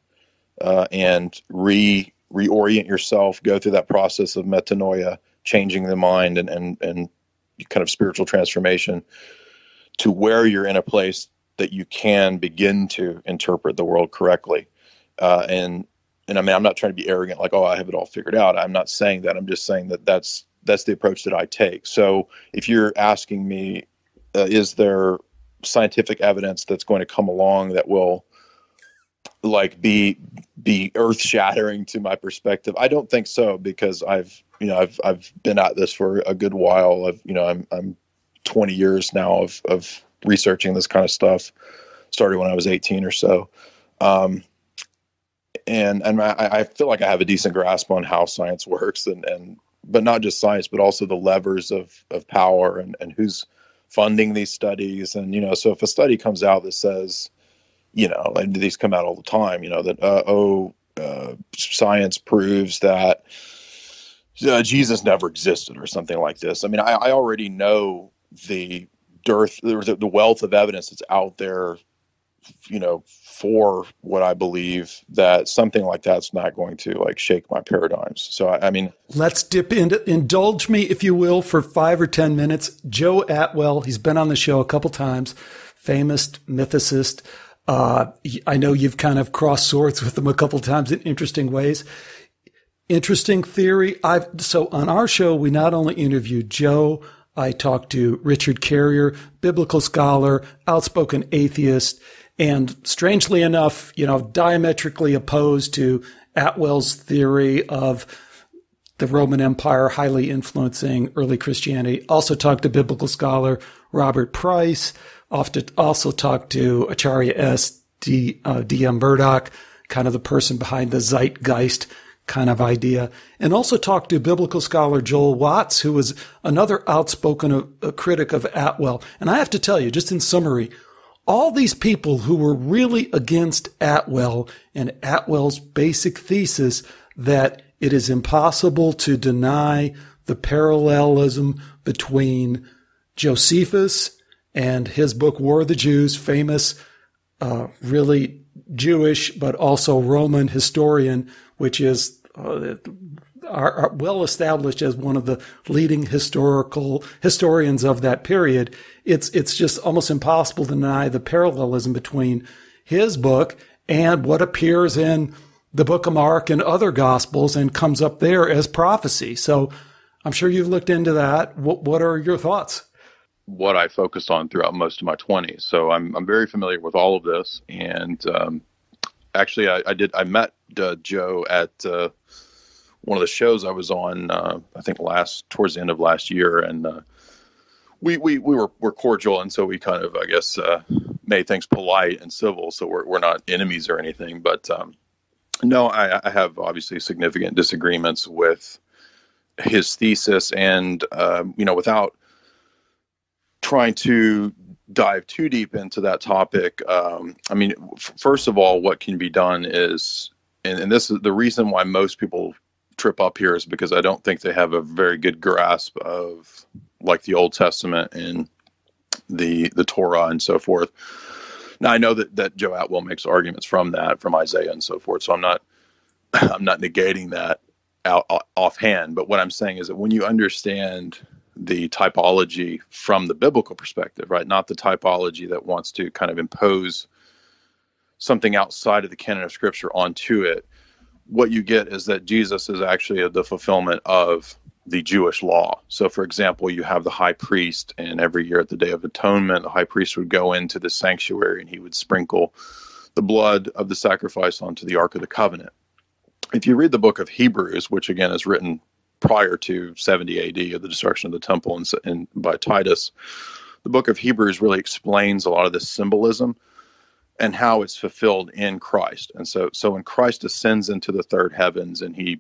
uh, and re reorient yourself, go through that process of metanoia, changing the mind and and and kind of spiritual transformation to where you're in a place that you can begin to interpret the world correctly. Uh, and and I mean, I'm not trying to be arrogant, like, oh, I have it all figured out. I'm not saying that. I'm just saying that that's that's the approach that I take. So if you're asking me, uh, is there scientific evidence that's going to come along that will like be be earth shattering to my perspective i don't think so because i've you know i've i've been at this for a good while i've you know i'm i'm 20 years now of of researching this kind of stuff. Started when I was 18 or so. Um, and and I, I, feel like I have a decent grasp on how science works, and and but not just science, but also the levers of of power and and who's funding these studies, and you know, so if a study comes out that says, you know, and these come out all the time, you know, that uh, oh, uh, science proves that uh, Jesus never existed or something like this. I mean, I, I already know the dearth, the, the wealth of evidence that's out there, you know, for what I believe that something like that's not going to like shake my paradigms. So I, I mean, let's dip into indulge me, if you will, for five or ten minutes. Joe Atwill, he's been on the show a couple times, famous mythicist. Uh, I know you've kind of crossed swords with him a couple times in interesting ways. Interesting theory. I've so on our show we not only interviewed Joe I talked to Richard Carrier, biblical scholar, outspoken atheist, and strangely enough, you know, diametrically opposed to Atwill's theory of the Roman Empire highly influencing early Christianity. Also talked to biblical scholar Robert Price. Often Also talked to Acharya S. D. Uh, D. M. Murdock, kind of the person behind the zeitgeist kind of idea. And also talked to biblical scholar Joel Watts, who was another outspoken uh, critic of Atwill. And I have to tell you, just in summary, all these people who were really against Atwill and Atwill's basic thesis that it is impossible to deny the parallelism between Josephus and his book War of the Jews, famous, uh, really Jewish, but also Roman historian, which is uh, are, are, well established as one of the leading historical historians of that period. It's it's just almost impossible to deny the parallelism between his book and what appears in the book of Mark and other gospels and comes up there as prophecy. So I'm sure you've looked into that. What what are your thoughts? What I focused on throughout most of my 20s. So I'm I'm very familiar with all of this and um, actually I, I, did I met uh, Joe at uh, one of the shows I was on, uh, I think last towards the end of last year, and uh, we we we were were cordial, and so we kind of I guess uh, made things polite and civil. So we're we're not enemies or anything, but um, no, I, I, have obviously significant disagreements with his thesis, and um, you know, without trying to dive too deep into that topic, um, I mean, f- first of all, what can be done is and, and, this is the reason why most people trip up here is because I don't think they have a very good grasp of like the Old Testament and the the Torah and so forth. Now I know that that Joe Atwill makes arguments from that, from Isaiah and so forth. So I'm not I'm not negating that out offhand. But what I'm saying is that when you understand the typology from the biblical perspective, right, not the typology that wants to kind of impose something outside of the canon of Scripture onto it, what you get is that Jesus is actually the fulfillment of the Jewish law. So, for example, you have the high priest, and every year at the Day of Atonement, the high priest would go into the sanctuary and he would sprinkle the blood of the sacrifice onto the Ark of the Covenant. If you read the book of Hebrews, which again is written prior to 70 AD of the destruction of the temple and, and by Titus, the book of Hebrews really explains a lot of this symbolism and how it's fulfilled in Christ. And so, so when Christ ascends into the third heavens and he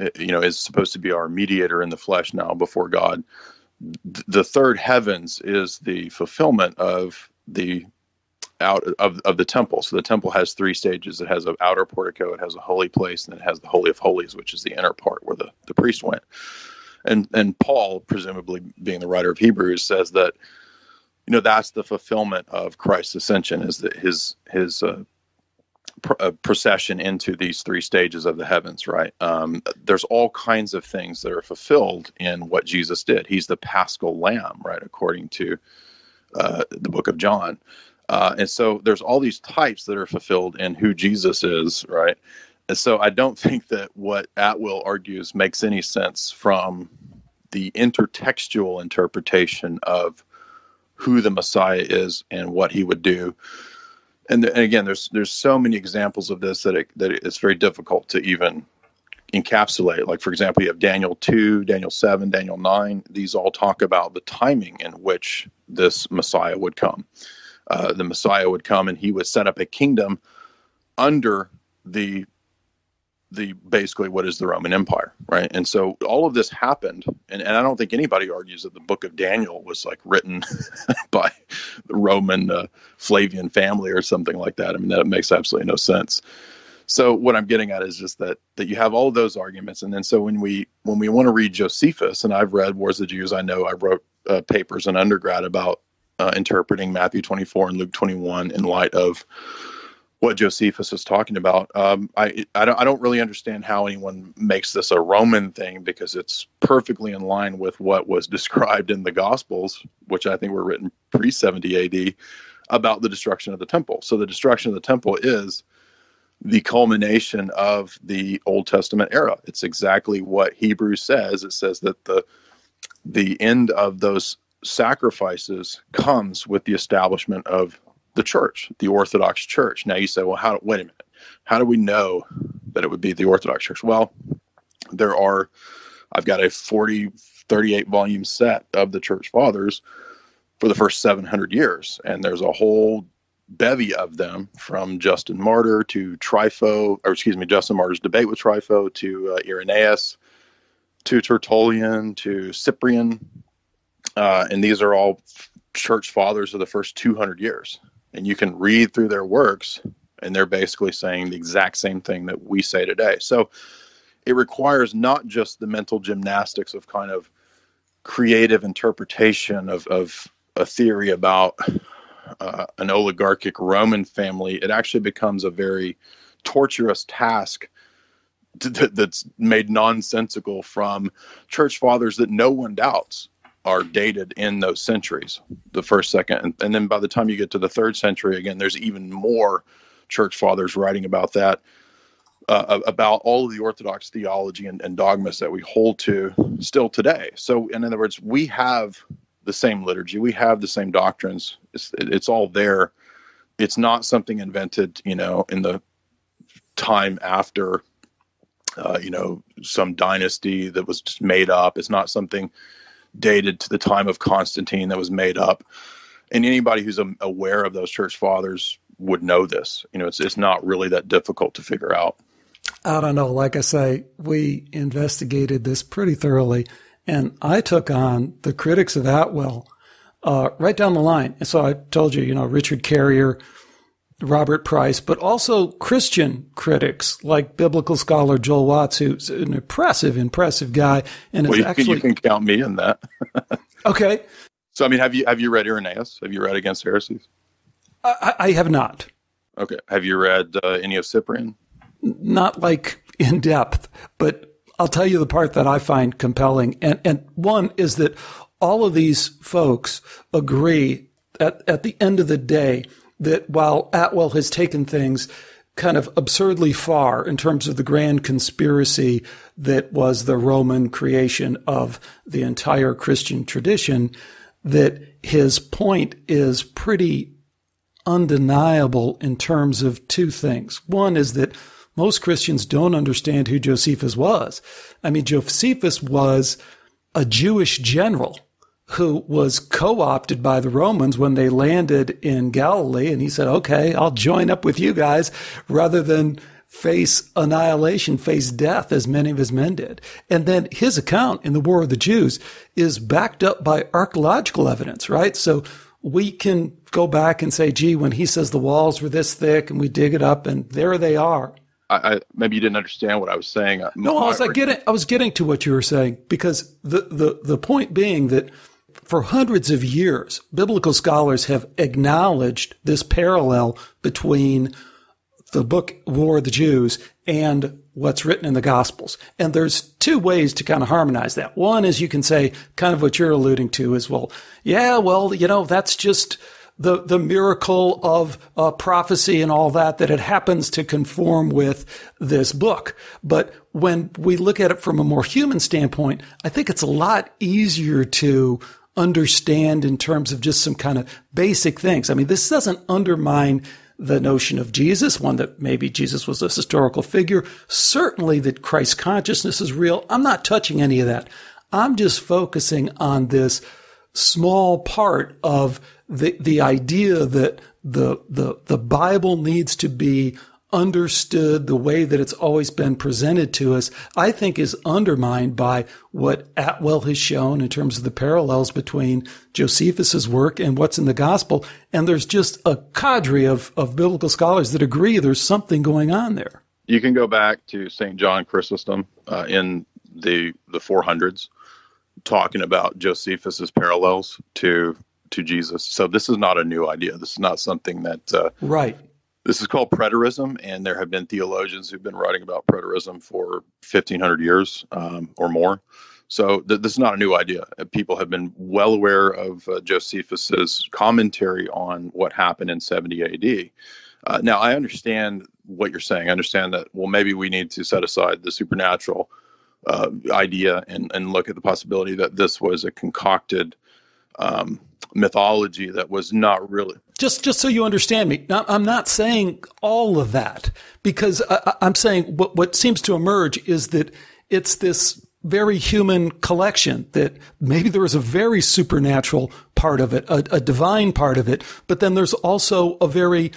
uh, you know, is supposed to be our mediator in the flesh now before God. The third heavens is the fulfillment of the out of, of the temple. So the temple has three stages. It has an outer portico, it has a holy place, and it has the holy of holies, which is the inner part where the, the priest went. And and Paul, presumably being the writer of Hebrews, says that you know that's the fulfillment of Christ's ascension is that his his uh, a procession into these three stages of the heavens, right? Um, there's all kinds of things that are fulfilled in what Jesus did. He's the paschal lamb, right, according to uh, the book of John. Uh, and so there's all these types that are fulfilled in who Jesus is, right? And so I don't think that what Atwill argues makes any sense from the intertextual interpretation of who the Messiah is and what he would do and, and again, there's there's so many examples of this that it, that it's very difficult to even encapsulate. Like for example, you have Daniel two, Daniel seven, Daniel nine. These all talk about the timing in which this Messiah would come. Uh, the Messiah would come and he would set up a kingdom under the the basically what is the Roman Empire, right? And so all of this happened, and, and I don't think anybody argues that the book of Daniel was like written by the Roman uh, Flavian family or something like that. I mean, that makes absolutely no sense. So what I'm getting at is just that that you have all those arguments, and then so when we when we want to read Josephus, and I've read Wars of the Jews, I know I wrote uh, papers in undergrad about uh, interpreting Matthew 24 and Luke 21 in light of what Josephus is talking about. Um, I I don't I don't really understand how anyone makes this a Roman thing because it's perfectly in line with what was described in the Gospels, which I think were written pre 70 AD, about the destruction of the temple. So the destruction of the temple is the culmination of the Old Testament era. It's exactly what Hebrews says. It says that the the end of those sacrifices comes with the establishment of the church, the Orthodox Church. Now you say, well, how? Wait a minute. How do we know that it would be the Orthodox Church? Well, there are. I've got a 40, 38 volume set of the Church Fathers for the first 700 years, and there's a whole bevy of them from Justin Martyr to Trypho, or excuse me, Justin Martyr's debate with Trypho to uh, Irenaeus to Tertullian to Cyprian. Uh, and these are all church fathers of the first 200 years and you can read through their works and they're basically saying the exact same thing that we say today. So it requires not just the mental gymnastics of kind of creative interpretation of, of a theory about uh, an oligarchic roman family. It actually becomes a very torturous task that's made nonsensical from church fathers that no one doubts are dated in those centuries, the first, second, and, and then by the time you get to the third century, again, there's even more church fathers writing about that, uh, about all of the Orthodox theology and, and dogmas that we hold to still today. So, in other words, we have the same liturgy, we have the same doctrines. It's, it's all there. It's not something invented, you know, in the time after, uh, you know, some dynasty that was just made up. It's not something dated to the time of Constantine that was made up. And anybody who's aware of those church fathers would know this. You know, it's it's not really that difficult to figure out. I don't know. Like I say, we investigated this pretty thoroughly, and I took on the critics of Atwill uh, right down the line. And so I told you, you know, Richard Carrier, Robert Price, but also Christian critics like biblical scholar Joel Watts, who's an impressive, impressive guy. And well, you, actually, you can count me in that. okay. So, I mean, have you have you read Irenaeus? Have you read Against Heresies? I, I have not. Okay. Have you read uh, any of Cyprian? Not like in depth, but I'll tell you the part that I find compelling. And and one is that all of these folks agree at, at the end of the day that while Atwill has taken things kind of absurdly far in terms of the grand conspiracy that was the Roman creation of the entire Christian tradition, that his point is pretty undeniable in terms of two things. One is that most Christians don't understand who Josephus was. I mean, Josephus was a Jewish general who was co-opted by the Romans when they landed in Galilee. And he said, okay, I'll join up with you guys rather than face annihilation, face death as many of his men did. And then his account in the War of the Jews is backed up by archaeological evidence, right? So we can go back and say, gee, when he says the walls were this thick and we dig it up and there they are. I, I maybe you didn't understand what I was saying. No, I was like getting, I was getting to what you were saying because the, the, the point being that for hundreds of years, biblical scholars have acknowledged this parallel between the book War of the Jews and what's written in the Gospels. And there's two ways to kind of harmonize that. One is you can say kind of what you're alluding to is, well, yeah, well, you know, that's just the, the miracle of uh, prophecy and all that, that it happens to conform with this book. But when we look at it from a more human standpoint, I think it's a lot easier to understand in terms of just some kind of basic things. I mean, this doesn't undermine the notion of Jesus, one that maybe Jesus was a historical figure. Certainly that Christ consciousness is real. I'm not touching any of that. I'm just focusing on this small part of the, the idea that the, the, the Bible needs to be understood the way that it's always been presented to us, I think is undermined by what Atwill has shown in terms of the parallels between Josephus's work and what's in the gospel. And there's just a cadre of, of biblical scholars that agree there's something going on there. You can go back to St. John Chrysostom uh, in the the 400s talking about Josephus's parallels to to Jesus. So this is not a new idea. This is not something that uh, right this is called preterism, and there have been theologians who've been writing about preterism for 1,500 years um, or more. So th- this is not a new idea. People have been well aware of uh, Josephus's commentary on what happened in 70 AD. Uh, now, I understand what you're saying. I understand that, well, maybe we need to set aside the supernatural uh, idea and, and look at the possibility that this was a concocted um, mythology that was not really just just so you understand me i'm not saying all of that because I, am saying what, what seems to emerge is that it's this very human collection that maybe there is a very supernatural part of it a, a divine part of it but then there's also a very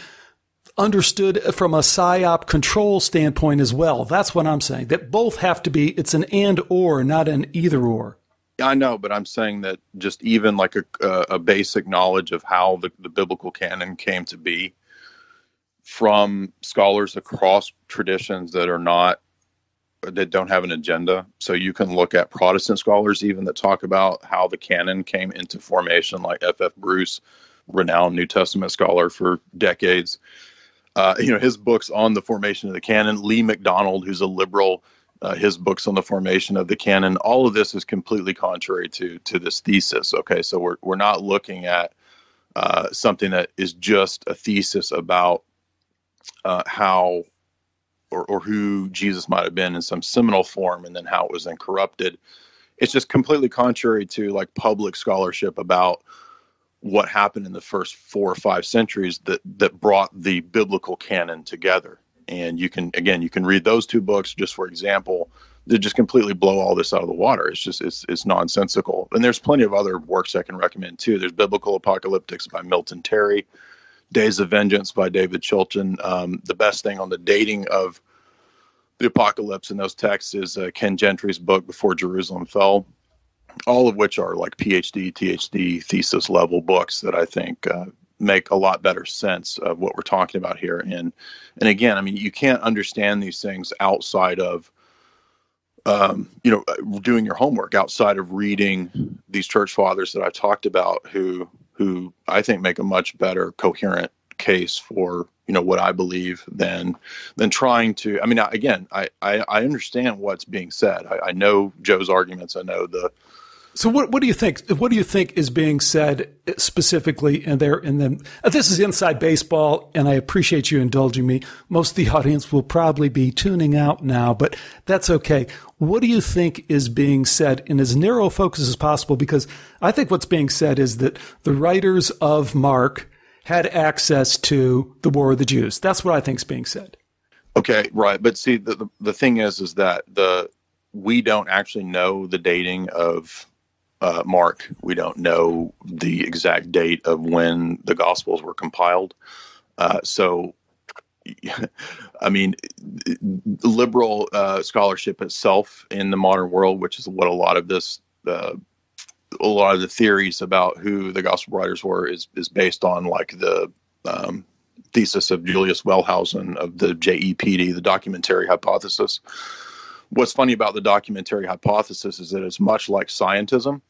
understood from a psyop control standpoint as well. That's what i'm saying that both have to be it's an and or not an either or I know, but I'm saying that just even like a, a basic knowledge of how the, the biblical canon came to be from scholars across traditions that are not that don't have an agenda. So you can look at Protestant scholars even that talk about how the canon came into formation, like F. F. Bruce, renowned New Testament scholar for decades. Uh, you know his books on the formation of the canon. Lee McDonald, who's a liberal uh, his books on the formation of the canon. All of this is completely contrary to to this thesis. Okay, so we're we're not looking at uh, something that is just a thesis about uh, how or, or who Jesus might have been in some seminal form, and then how it was then corrupted. It's just completely contrary to like public scholarship about what happened in the first four or five centuries that that brought the biblical canon together and you can again you can read those two books. Just for example they just completely blow all this out of the water. It's just it's it's nonsensical. And there's plenty of other works i can recommend too. There's biblical apocalyptics by milton terry days of vengeance by david chilton. Um, the best thing on the dating of the apocalypse in those texts is uh, ken gentry's book before jerusalem fell. All of which are like phd thd thesis level books that i think uh, make a lot better sense of what we're talking about here. And and again, I mean, you can't understand these things outside of um, you know doing your homework, outside of reading these church fathers that I've talked about, who who I think make a much better coherent case for you know what I believe than than trying to. I mean, again, I I, I understand what's being said. I, I know Joe's arguments. I know the So what what do you think? What do you think is being said specifically in there? And then uh, this is inside baseball, and I appreciate you indulging me. Most of the audience will probably be tuning out now, but that's okay. What do you think is being said in as narrow a focus as possible? Because I think what's being said is that the writers of Mark had access to the War of the Jews. That's what I think is being said. Okay, right. But see, the, the, the thing is, is that the we don't actually know the dating of uh, Mark. We don't know the exact date of when the Gospels were compiled. Uh, so, I mean, liberal uh, scholarship itself in the modern world, which is what a lot of this, uh, a lot of the theories about who the Gospel writers were, is is based on like the um, thesis of Julius Wellhausen of the JEPD, the documentary hypothesis what's funny about the documentary hypothesis is that it's much like scientism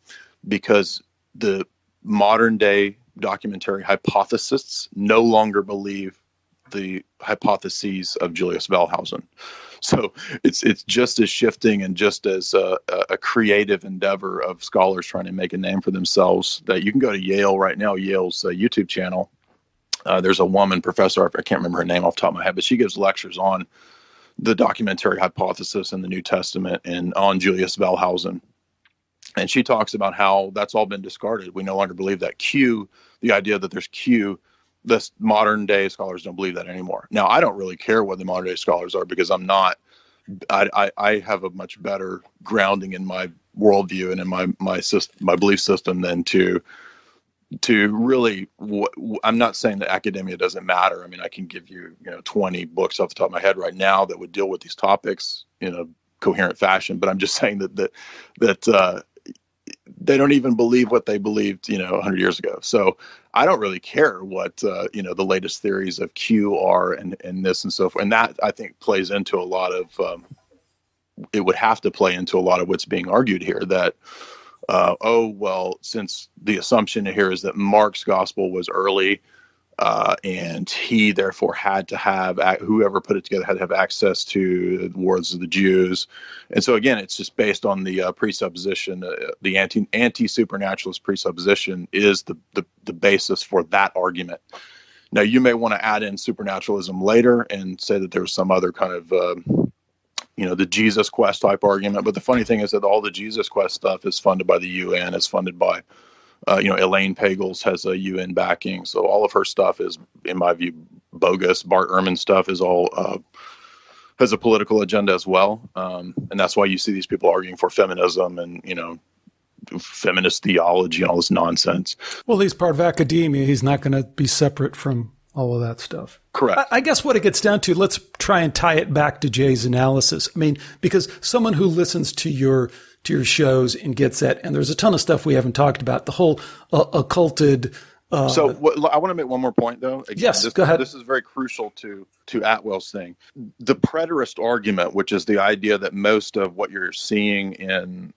because the modern day documentary hypothesists no longer believe the hypotheses of Julius Wellhausen. So it's it's just as shifting and just as a, a, creative endeavor of scholars trying to make a name for themselves. That you can go to Yale right now, Yale's uh, YouTube channel. Uh, there's a woman professor I can't remember her name off the top of my head, but she gives lectures on the documentary hypothesis in the New Testament and on Julius Wellhausen. And she talks about how that's all been discarded. We no longer believe that Q, the idea that there's Q, this modern day scholars don't believe that anymore. Now, I don't really care what the modern day scholars are because I'm not, I, I, I have a much better grounding in my worldview and in my, my system, my belief system than to to really i'm not saying that academia doesn't matter. I mean i can give you you know 20 books off the top of my head right now that would deal with these topics in a coherent fashion but i'm just saying that that that uh, they don't even believe what they believed you know 100 years ago. So i don't really care what uh, you know the latest theories of q are and and this and so forth. And that i think plays into a lot of um, it would have to play into a lot of what's being argued here that uh, oh, well, since the assumption here is that Mark's gospel was early, uh, and he therefore had to have whoever put it together had to have access to the Wars of the Jews, and so again, it's just based on the uh, presupposition, uh, the anti anti supernaturalist presupposition is the, the the basis for that argument. Now, you may want to add in supernaturalism later and say that there's some other kind of um, you know the Jesus Quest type argument. But the funny thing is that all the Jesus Quest stuff is funded by the UN. It's funded by uh, you know Elaine Pagels has a UN backing, so all of her stuff is, in my view, bogus. Bart Ehrman stuff is all. Uh, has a political agenda as well, um, and that's why you see these people arguing for feminism and you know feminist theology and all this nonsense. Well, he's part of academia. He's not going to be separate from all of that stuff. Correct. I, guess what it gets down to, let's try and tie it back to Jay's analysis. I mean, because someone who listens to your to your shows and gets that, and there's a ton of stuff we haven't talked about. The whole uh, occulted. Uh, so what, I want to make one more point, though. Again, yes, this, go ahead. This is very crucial to to Atwill's thing. The preterist argument, which is the idea that most of what you're seeing in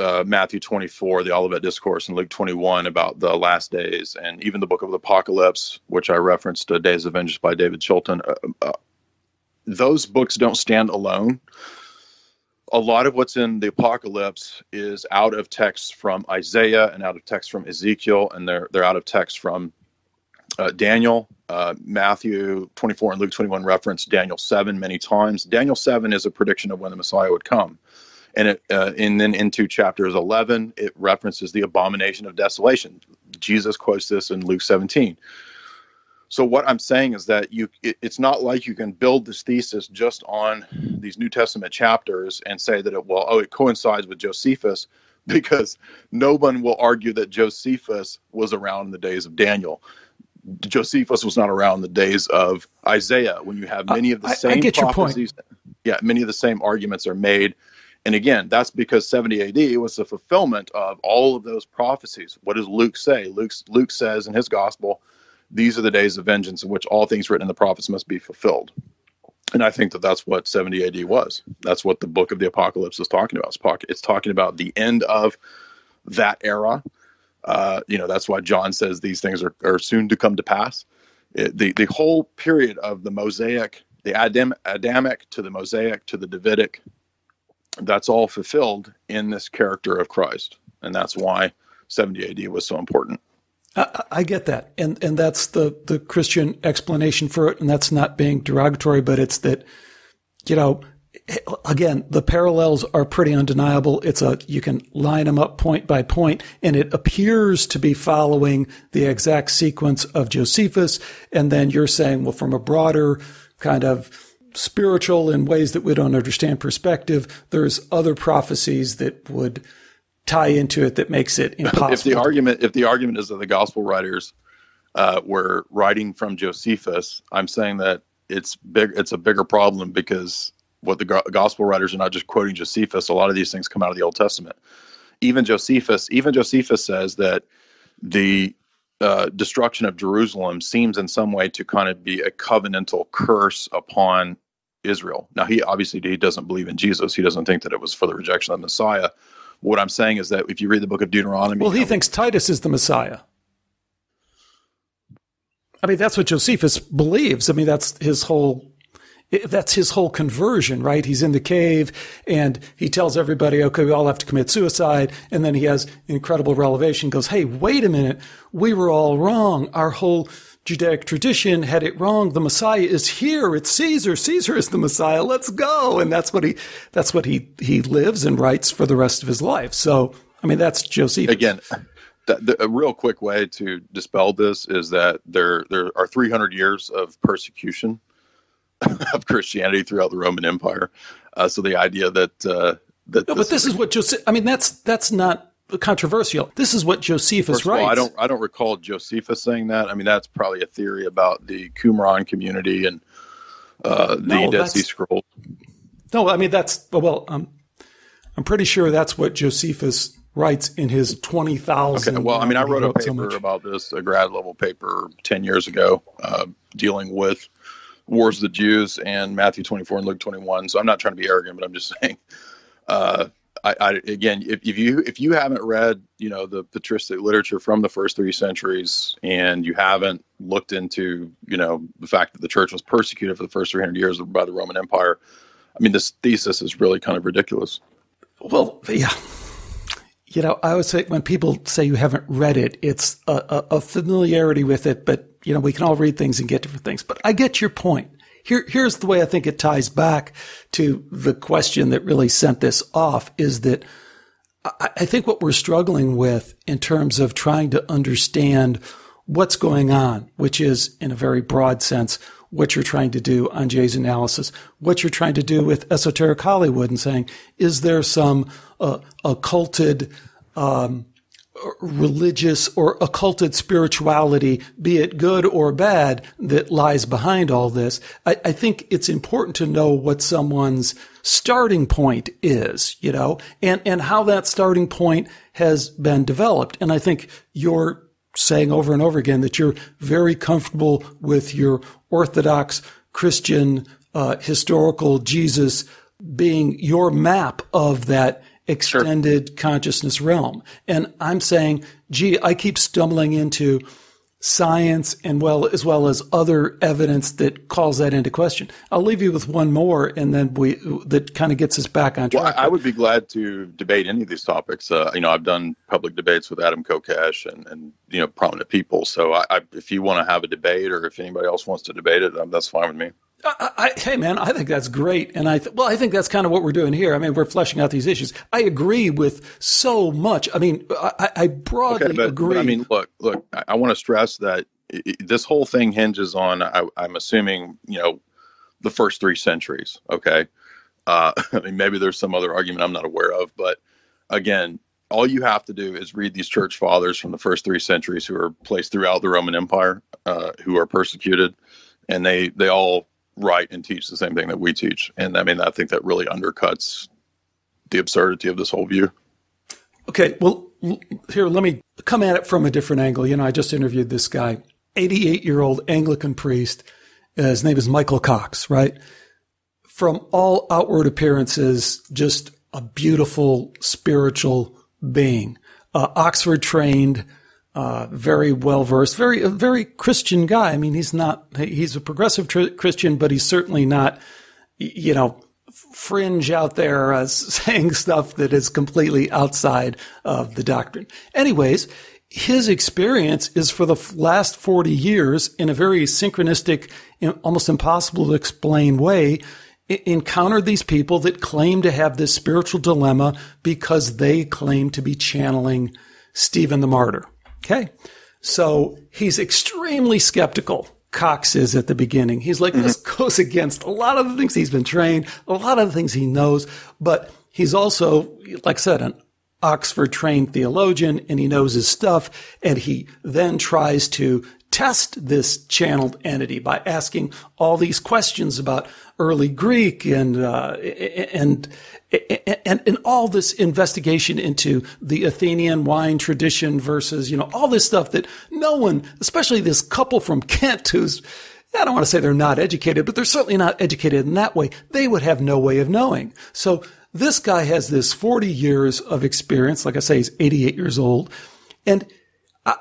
uh, Matthew 24, the Olivet Discourse, and Luke 21 about the last days, and even the book of the Apocalypse, which I referenced, uh, Days of Vengeance by David Chilton. Uh, uh, those books don't stand alone. A lot of what's in the Apocalypse is out of text from Isaiah and out of text from Ezekiel, and they're they're out of text from uh, Daniel. Uh, Matthew 24 and Luke 21 reference Daniel 7 many times. Daniel 7 is a prediction of when the Messiah would come and it uh, and then into chapters 11 it references the abomination of desolation. Jesus quotes this in luke 17 so what i'm saying is that you it, it's not like you can build this thesis just on these new testament chapters and say that it well oh it coincides with josephus because no one will argue that josephus was around in the days of daniel. Josephus was not around in the days of isaiah when you have many of the same I, I prophecies yeah many of the same arguments are made and again, that's because 70 AD was the fulfillment of all of those prophecies. What does Luke say? Luke, Luke says in his gospel, these are the days of vengeance in which all things written in the prophets must be fulfilled. And I think that that's what 70 AD was. That's what the book of the Apocalypse is talking about. It's talking about the end of that era. Uh, you know, that's why John says these things are, are soon to come to pass. It, the, the whole period of the Mosaic, the Adam, Adamic to the Mosaic to the Davidic that's all fulfilled in this character of Christ. and that's why 70 AD was so important. I, I, get that, and and that's the the Christian explanation for it, and that's not being derogatory, but it's that you know again, the parallels are pretty undeniable. It's a, you can line them up point by point, and it appears to be following the exact sequence of Josephus. And then you're saying, well, from a broader kind of spiritual in ways that we don't understand perspective, there's other prophecies that would tie into it that makes it impossible. If the argument, if the argument is that the gospel writers uh, were writing from Josephus, I'm saying that it's big. It's a bigger problem because what the gospel writers are not just quoting Josephus. A lot of these things come out of the Old Testament. Even Josephus, even Josephus says that the uh, destruction of Jerusalem seems in some way to kind of be a covenantal curse upon Israel. Now, he obviously he doesn't believe in Jesus. He doesn't think that it was for the rejection of the Messiah. What I'm saying is that if you read the book of Deuteronomy, well, he thinks Titus is the Messiah. I mean, that's what Josephus believes. I mean, that's his whole that's his whole conversion, right? He's in the cave and he tells everybody, okay, we all have to commit suicide. And then he has incredible revelation, goes, Hey, wait a minute. We were all wrong. Our whole Judaic tradition had it wrong. The Messiah is here. It's Caesar. Caesar is the Messiah. Let's go. And that's what he, that's what he, he lives and writes for the rest of his life. So, I mean, that's Joseph. Again, the, the, a real quick way to dispel this is that there, there are 300 years of persecution of Christianity throughout the Roman Empire. Uh, so the idea that uh, that no, this but this is, is what Joseph. I mean, that's that's not controversial. This is what Josephus writes. All, I don't I don't recall Josephus saying that. I mean, that's probably a theory about the Qumran community and uh, the no, Dead Sea Scrolls. No, I mean that's well. Um, I'm pretty sure that's what Josephus writes in his twenty thousand. Okay, well, I mean, I wrote a paper so about this, a grad level paper ten years ago, uh, dealing with wars of the Jews and Matthew 24 and Luke 21. So I'm not trying to be arrogant, but I'm just saying. Uh, I, I, again, if, if you if you haven't read, you know, the patristic literature from the first three centuries, and you haven't looked into, you know, the fact that the church was persecuted for the first 300 years by the Roman Empire, I mean, this thesis is really kind of ridiculous. Well, yeah. You know, I would say when people say you haven't read it, it's a, a, a familiarity with it, but you know, we can all read things and get different things, but I get your point. Here, here's the way I think it ties back to the question that really sent this off is that I, I think what we're struggling with in terms of trying to understand what's going on, which is in a very broad sense, what you're trying to do on Jay's analysis, what you're trying to do with esoteric Hollywood and saying, is there some uh, occulted, um, religious or occulted spirituality, be it good or bad, that lies behind all this. I, I, think it's important to know what someone's starting point is, you know, and, and how that starting point has been developed. And I think you're saying over and over again that you're very comfortable with your Orthodox Christian, uh, historical Jesus being your map of that extended sure. consciousness realm. And I'm saying, gee, I keep stumbling into science and well as well as other evidence that calls that into question. I'll leave you with one more, and then we that kind of gets us back on track. Well, I would be glad to debate any of these topics. Uh, you know, I've done public debates with Adam Kokesh and and you know prominent people. So I, I, if you want to have a debate, or if anybody else wants to debate it, um, that's fine with me. I, I, hey man, I think that's great, and I th- well, I think that's kind of what we're doing here. I mean, we're fleshing out these issues. I agree with so much. I mean, I, I broadly okay, but, agree. But, I mean, look, look. I, want to stress that it, this whole thing hinges on. I, am assuming, you know, the first three centuries. Okay, uh, I mean, maybe there's some other argument I'm not aware of, but again, all you have to do is read these church fathers from the first three centuries who are placed throughout the Roman Empire, uh, who are persecuted, and they they all write and teach the same thing that we teach. And I mean, I think that really undercuts the absurdity of this whole view. Okay, well, here, let me come at it from a different angle. You know, I just interviewed this guy, 88 year old Anglican priest. Uh, his name is Michael Cox, right? From all outward appearances, just a beautiful spiritual being. Uh, Oxford trained, uh, very well versed, very a very Christian guy. I mean, he's not he's a progressive tr- Christian, but he's certainly not, you know, fringe out there uh, saying stuff that is completely outside of the doctrine. Anyways, his experience is for the last 40 years in a very synchronistic, almost impossible to explain way, encountered these people that claim to have this spiritual dilemma because they claim to be channeling Stephen the Martyr. Okay. So he's extremely skeptical. Cox is at the beginning. He's like, mm-hmm. this goes against a lot of the things he's been trained, a lot of the things he knows, but he's also, like I said, an Oxford trained theologian and he knows his stuff. And he then tries to test this channeled entity by asking all these questions about early Greek and, uh, and, and, all this investigation into the Athenian wine tradition versus, you know, all this stuff that no one, especially this couple from Kent who's, I don't want to say they're not educated, but they're certainly not educated in that way. They would have no way of knowing. So this guy has this 40 years of experience. Like I say, he's 88 years old and uh,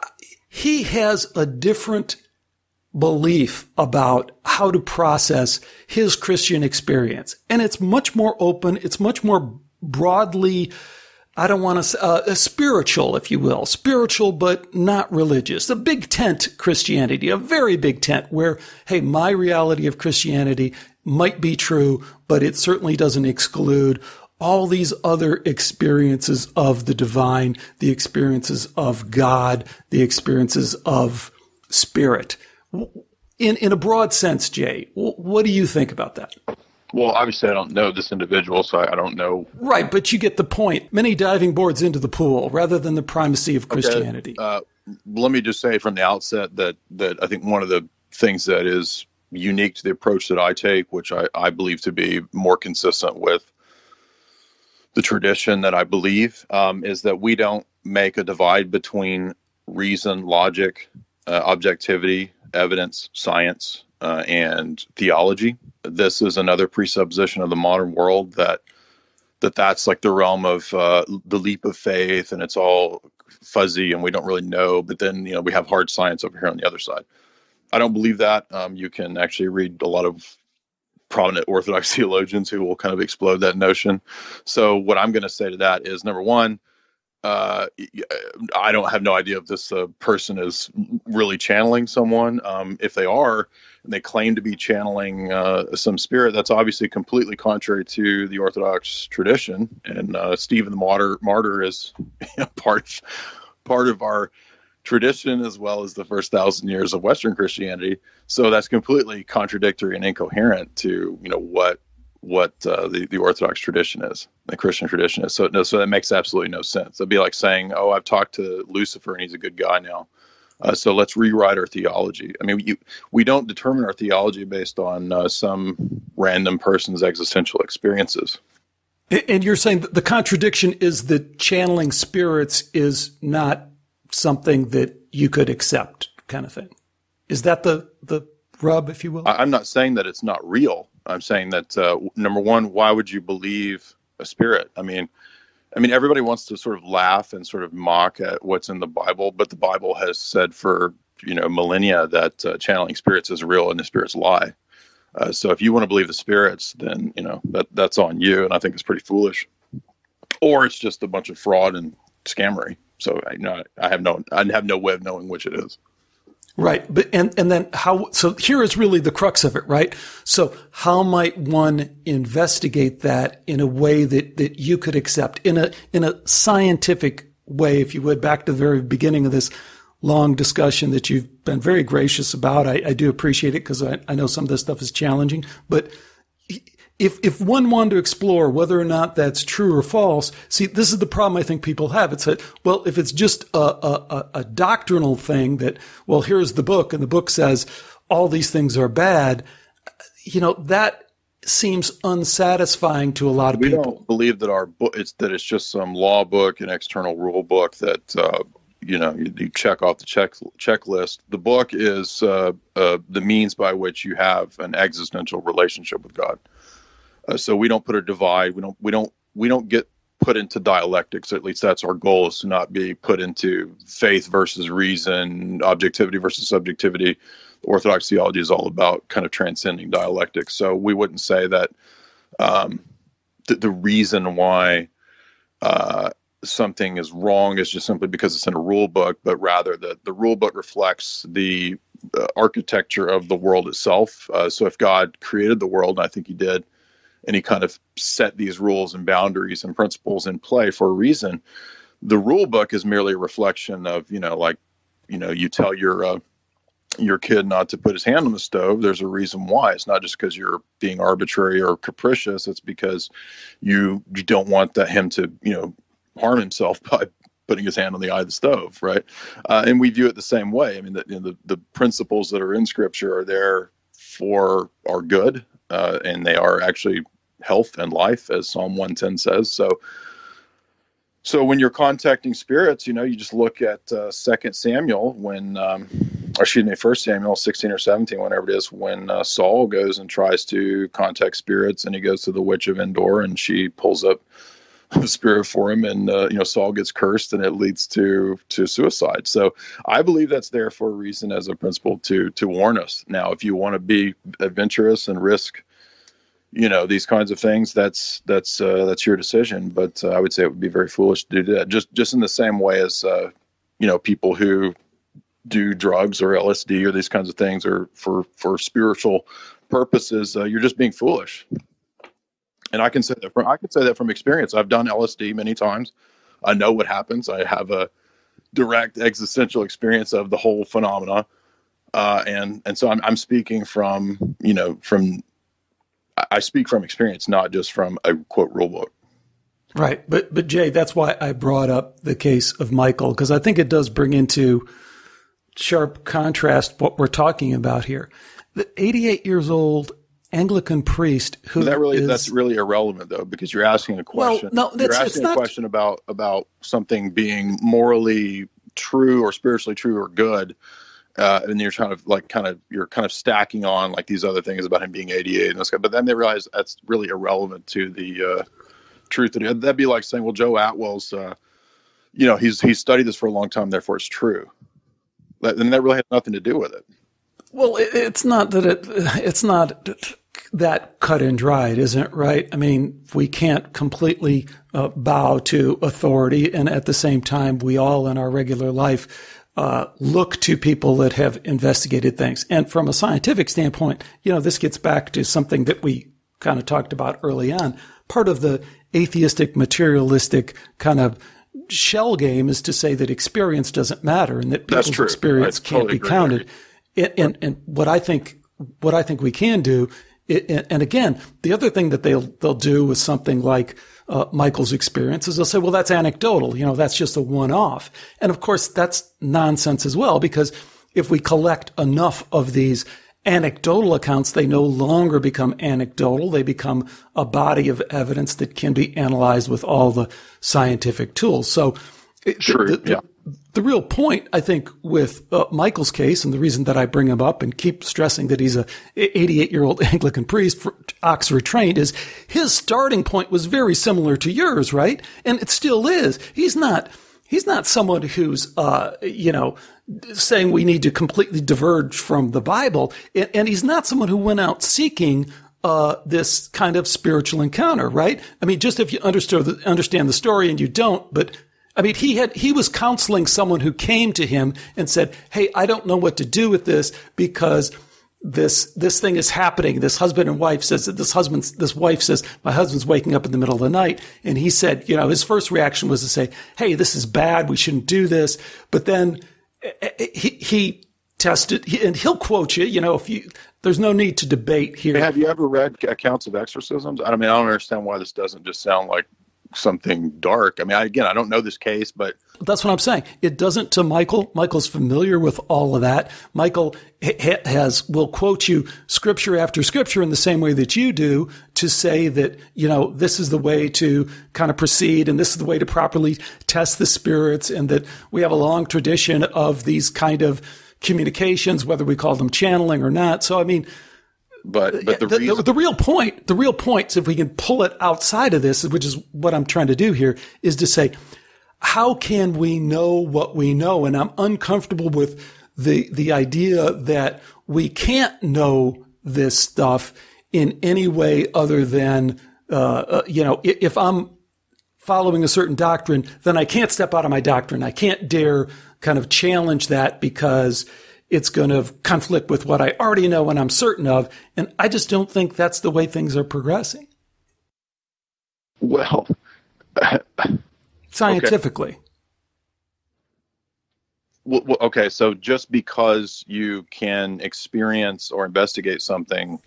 he has a different belief about how to process his Christian experience. And it's much more open. It's much more broadly, I don't want to say, uh, spiritual, if you will, spiritual, but not religious. A big tent Christianity, a very big tent where, hey, my reality of Christianity might be true, but it certainly doesn't exclude all these other experiences of the divine, the experiences of God, the experiences of spirit. In, in a broad sense, Jay, what do you think about that? Well, obviously, I don't know this individual, so I don't know. Right, but you get the point. Many diving boards into the pool rather than the primacy of Christianity. Okay. Uh, let me just say from the outset that that I think one of the things that is unique to the approach that I take, which I, I believe to be more consistent with the tradition that I believe um, is that we don't make a divide between reason, logic, uh, objectivity, evidence, science, uh, and theology. This is another presupposition of the modern world that that that's like the realm of uh, the leap of faith, and it's all fuzzy, and we don't really know. But then you know we have hard science over here on the other side. I don't believe that. Um, you can actually read a lot of prominent Orthodox theologians who will kind of explode that notion. So what I'm going to say to that is number one, uh, I don't have no idea if this uh, person is really channeling someone. Um, if they are, and they claim to be channeling uh, some spirit, that's obviously completely contrary to the Orthodox tradition. And uh, Stephen the Martyr, martyr is part part of our tradition as well as the first thousand years of Western Christianity. So that's completely contradictory and incoherent to you know what what uh, the the Orthodox tradition is, the Christian tradition is. So no, so that makes absolutely no sense. It'd be like saying, "Oh, I've talked to Lucifer and he's a good guy now." Uh, so let's rewrite our theology. I mean, you, we don't determine our theology based on uh, some random person's existential experiences. And you're saying that the contradiction is that channeling spirits is not something that you could accept, kind of thing. Is that the the rub, if you will? I'm not saying that it's not real. I'm saying that uh, number one, why would you believe a spirit? I mean, I mean, everybody wants to sort of laugh and sort of mock at what's in the Bible, but the Bible has said for you know millennia that uh, channeling spirits is real and the spirits lie. Uh, so if you want to believe the spirits, then you know that that's on you, and I think it's pretty foolish. Or it's just a bunch of fraud and scammery. So I you know I have no I have no way of knowing which it is. Right. But and and then how so here is really the crux of it, right? So how might one investigate that in a way that that you could accept in a in a scientific way, if you would, back to the very beginning of this long discussion that you've been very gracious about. I, I do appreciate it because I, I know some of this stuff is challenging, but if if one wanted to explore whether or not that's true or false, see, this is the problem I think people have. It's that well, if it's just a, a, a doctrinal thing that well, here's the book, and the book says all these things are bad, you know that seems unsatisfying to a lot of we people. We don't believe that our book it's that it's just some law book and external rule book that uh, you know you, you, check off the check checklist. The book is uh, uh, the means by which you have an existential relationship with God. Uh, so we don't put a divide. We don't we don't we don't get put into dialectics. At least that's our goal is to not be put into faith versus reason, objectivity versus subjectivity. Orthodox theology is all about kind of transcending dialectics. So we wouldn't say that um, the, the reason why uh, something is wrong is just simply because it's in a rule book, but rather that the rule book reflects the uh, architecture of the world itself. Uh, so if God created the world, and I think He did, and He kind of set these rules and boundaries and principles in play for a reason, the rule book is merely a reflection of you know like you know you tell your uh, your kid not to put his hand on the stove, there's a reason why. It's not just because you're being arbitrary or capricious. It's because you you don't want that him to you know harm himself by putting his hand on the eye of the stove, right? Uh, and we view it the same way. I mean, the, you know, the the principles that are in Scripture are there for our good, uh, and they are actually health and life, as Psalm 110 says. So so when you're contacting spirits, you know, you just look at uh, Second Samuel when, um, or excuse me, First Samuel 16 or 17, whenever it is, when uh, Saul goes and tries to contact spirits, and he goes to the witch of Endor, and she pulls up spirit for him, and uh, you know, Saul gets cursed, and it leads to to suicide. So I believe that's there for a reason, as a principle to to warn us. Now, if you want to be adventurous and risk you know these kinds of things that's that's uh, that's your decision but uh, i would say it would be very foolish to do that just just in the same way as uh, you know people who do drugs or lsd or these kinds of things or for for spiritual purposes uh, you're just being foolish and i can say that from i can say that from experience. I've done lsd many times. I know what happens. I have a direct existential experience of the whole phenomena. Uh, and and so I'm, I'm speaking from you know from I speak from experience, not just from a quote rule book. Right, but but Jay, that's why I brought up the case of Michael because I think it does bring into sharp contrast what we're talking about here. The 88 years old Anglican priest who that really is, that's really irrelevant though because you're asking a question. Well, no, that's, you're asking a not, question about about something being morally true or spiritually true or good uh, and you're trying to like kind of you're kind of stacking on like these other things about him being 88 and this guy, but then they realize that's really irrelevant to the uh, truth. That that'd be like saying, well, Joe Atwill's, uh, you know, he's he's studied this for a long time, therefore it's true. and that really has nothing to do with it. Well, it, it's not that it it's not that cut and dried, isn't it? Right? I mean, we can't completely uh, bow to authority, and at the same time, we all in our regular life uh, look to people that have investigated things. And from a scientific standpoint, you know, this gets back to something that we kind of talked about early on. Part of the atheistic, materialistic kind of shell game is to say that experience doesn't matter and that people's experience can't totally be counted. And, and, and, what I think, what I think we can do, and again, the other thing that they'll, they'll do is something like, uh, Michael's experiences, they'll say, well, that's anecdotal. You know, that's just a one off. And of course, that's nonsense as well, because if we collect enough of these anecdotal accounts, they no longer become anecdotal. They become a body of evidence that can be analyzed with all the scientific tools. So True. The, yeah. The, real point, I think, with uh, Michael's case, and the reason that I bring him up and keep stressing that he's a 88 year old Anglican priest, Oxford trained, is his starting point was very similar to yours, right? And it still is. He's not. He's not someone who's, uh, you know, saying we need to completely diverge from the Bible, and, and he's not someone who went out seeking uh, this kind of spiritual encounter, right? I mean, just if you understand the, understand the story and you don't, but I mean, he had, he was counseling someone who came to him and said, Hey, I don't know what to do with this because this, this thing is happening. This husband and wife says that this husband, this wife says, my husband's waking up in the middle of the night. And he said, you know, his first reaction was to say, Hey, this is bad. We shouldn't do this. But then eh, eh, he, he tested and he'll quote you, you know, if you, there's no need to debate here. Have you ever read accounts of exorcisms? I mean, I don't understand why this doesn't just sound like something dark. I mean, I, again, I don't know this case, but that's what I'm saying. It doesn't to Michael. Michael's familiar with all of that. Michael ha- has will quote you scripture after scripture in the same way that you do to say that you know this is the way to kind of proceed and this is the way to properly test the spirits, and that we have a long tradition of these kind of communications, whether we call them channeling or not. So, I mean but but the, the, reason- the, the, real point, the real point, if we can pull it outside of this, which is what I'm trying to do here, is to say, how can we know what we know? And I'm uncomfortable with the the idea that we can't know this stuff in any way other than uh, uh, you know, if I'm following a certain doctrine, then I can't step out of my doctrine. I can't dare kind of challenge that because it's going to conflict with what I already know and I'm certain of. And I just don't think that's the way things are progressing. Well, scientifically. Okay. Well, okay, so just because you can experience or investigate something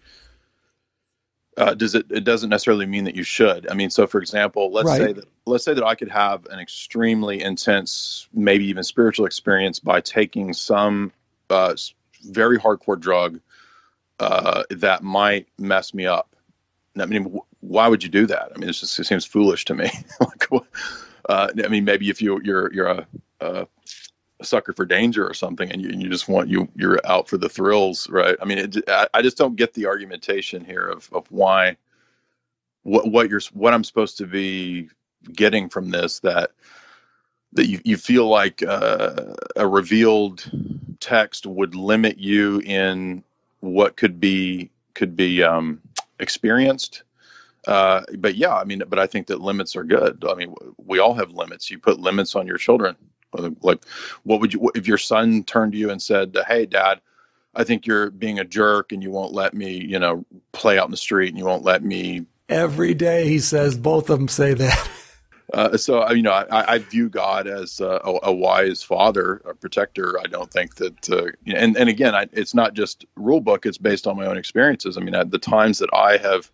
uh, does it it doesn't necessarily mean that you should i mean so for example let's right. say that let's say that i could have an extremely intense maybe even spiritual experience by taking some uh, very hardcore drug uh, that might mess me up. I mean why would you do that? I mean it just it seems foolish to me. Like uh, i mean maybe if you you're you're a, a a sucker for danger or something and you, and you just want you you're out for the thrills right? I mean it, I, I just don't get the argumentation here of, of why what what you're what i'm supposed to be getting from this that that you, you feel like uh, a revealed text would limit you in what could be could be um, experienced uh, but yeah i mean but i think that limits are good i mean we all have limits you put limits on your children like, what would you if your son turned to you and said, "Hey, Dad, I think you're being a jerk, and you won't let me, you know, play out in the street, and you won't let me." Every day, he says both of them say that. Uh, so you know, I, I view God as a, a, wise father, a protector. I don't think that, uh, and and again, I, it's not just rule book; it's based on my own experiences. I mean, at the times that I have,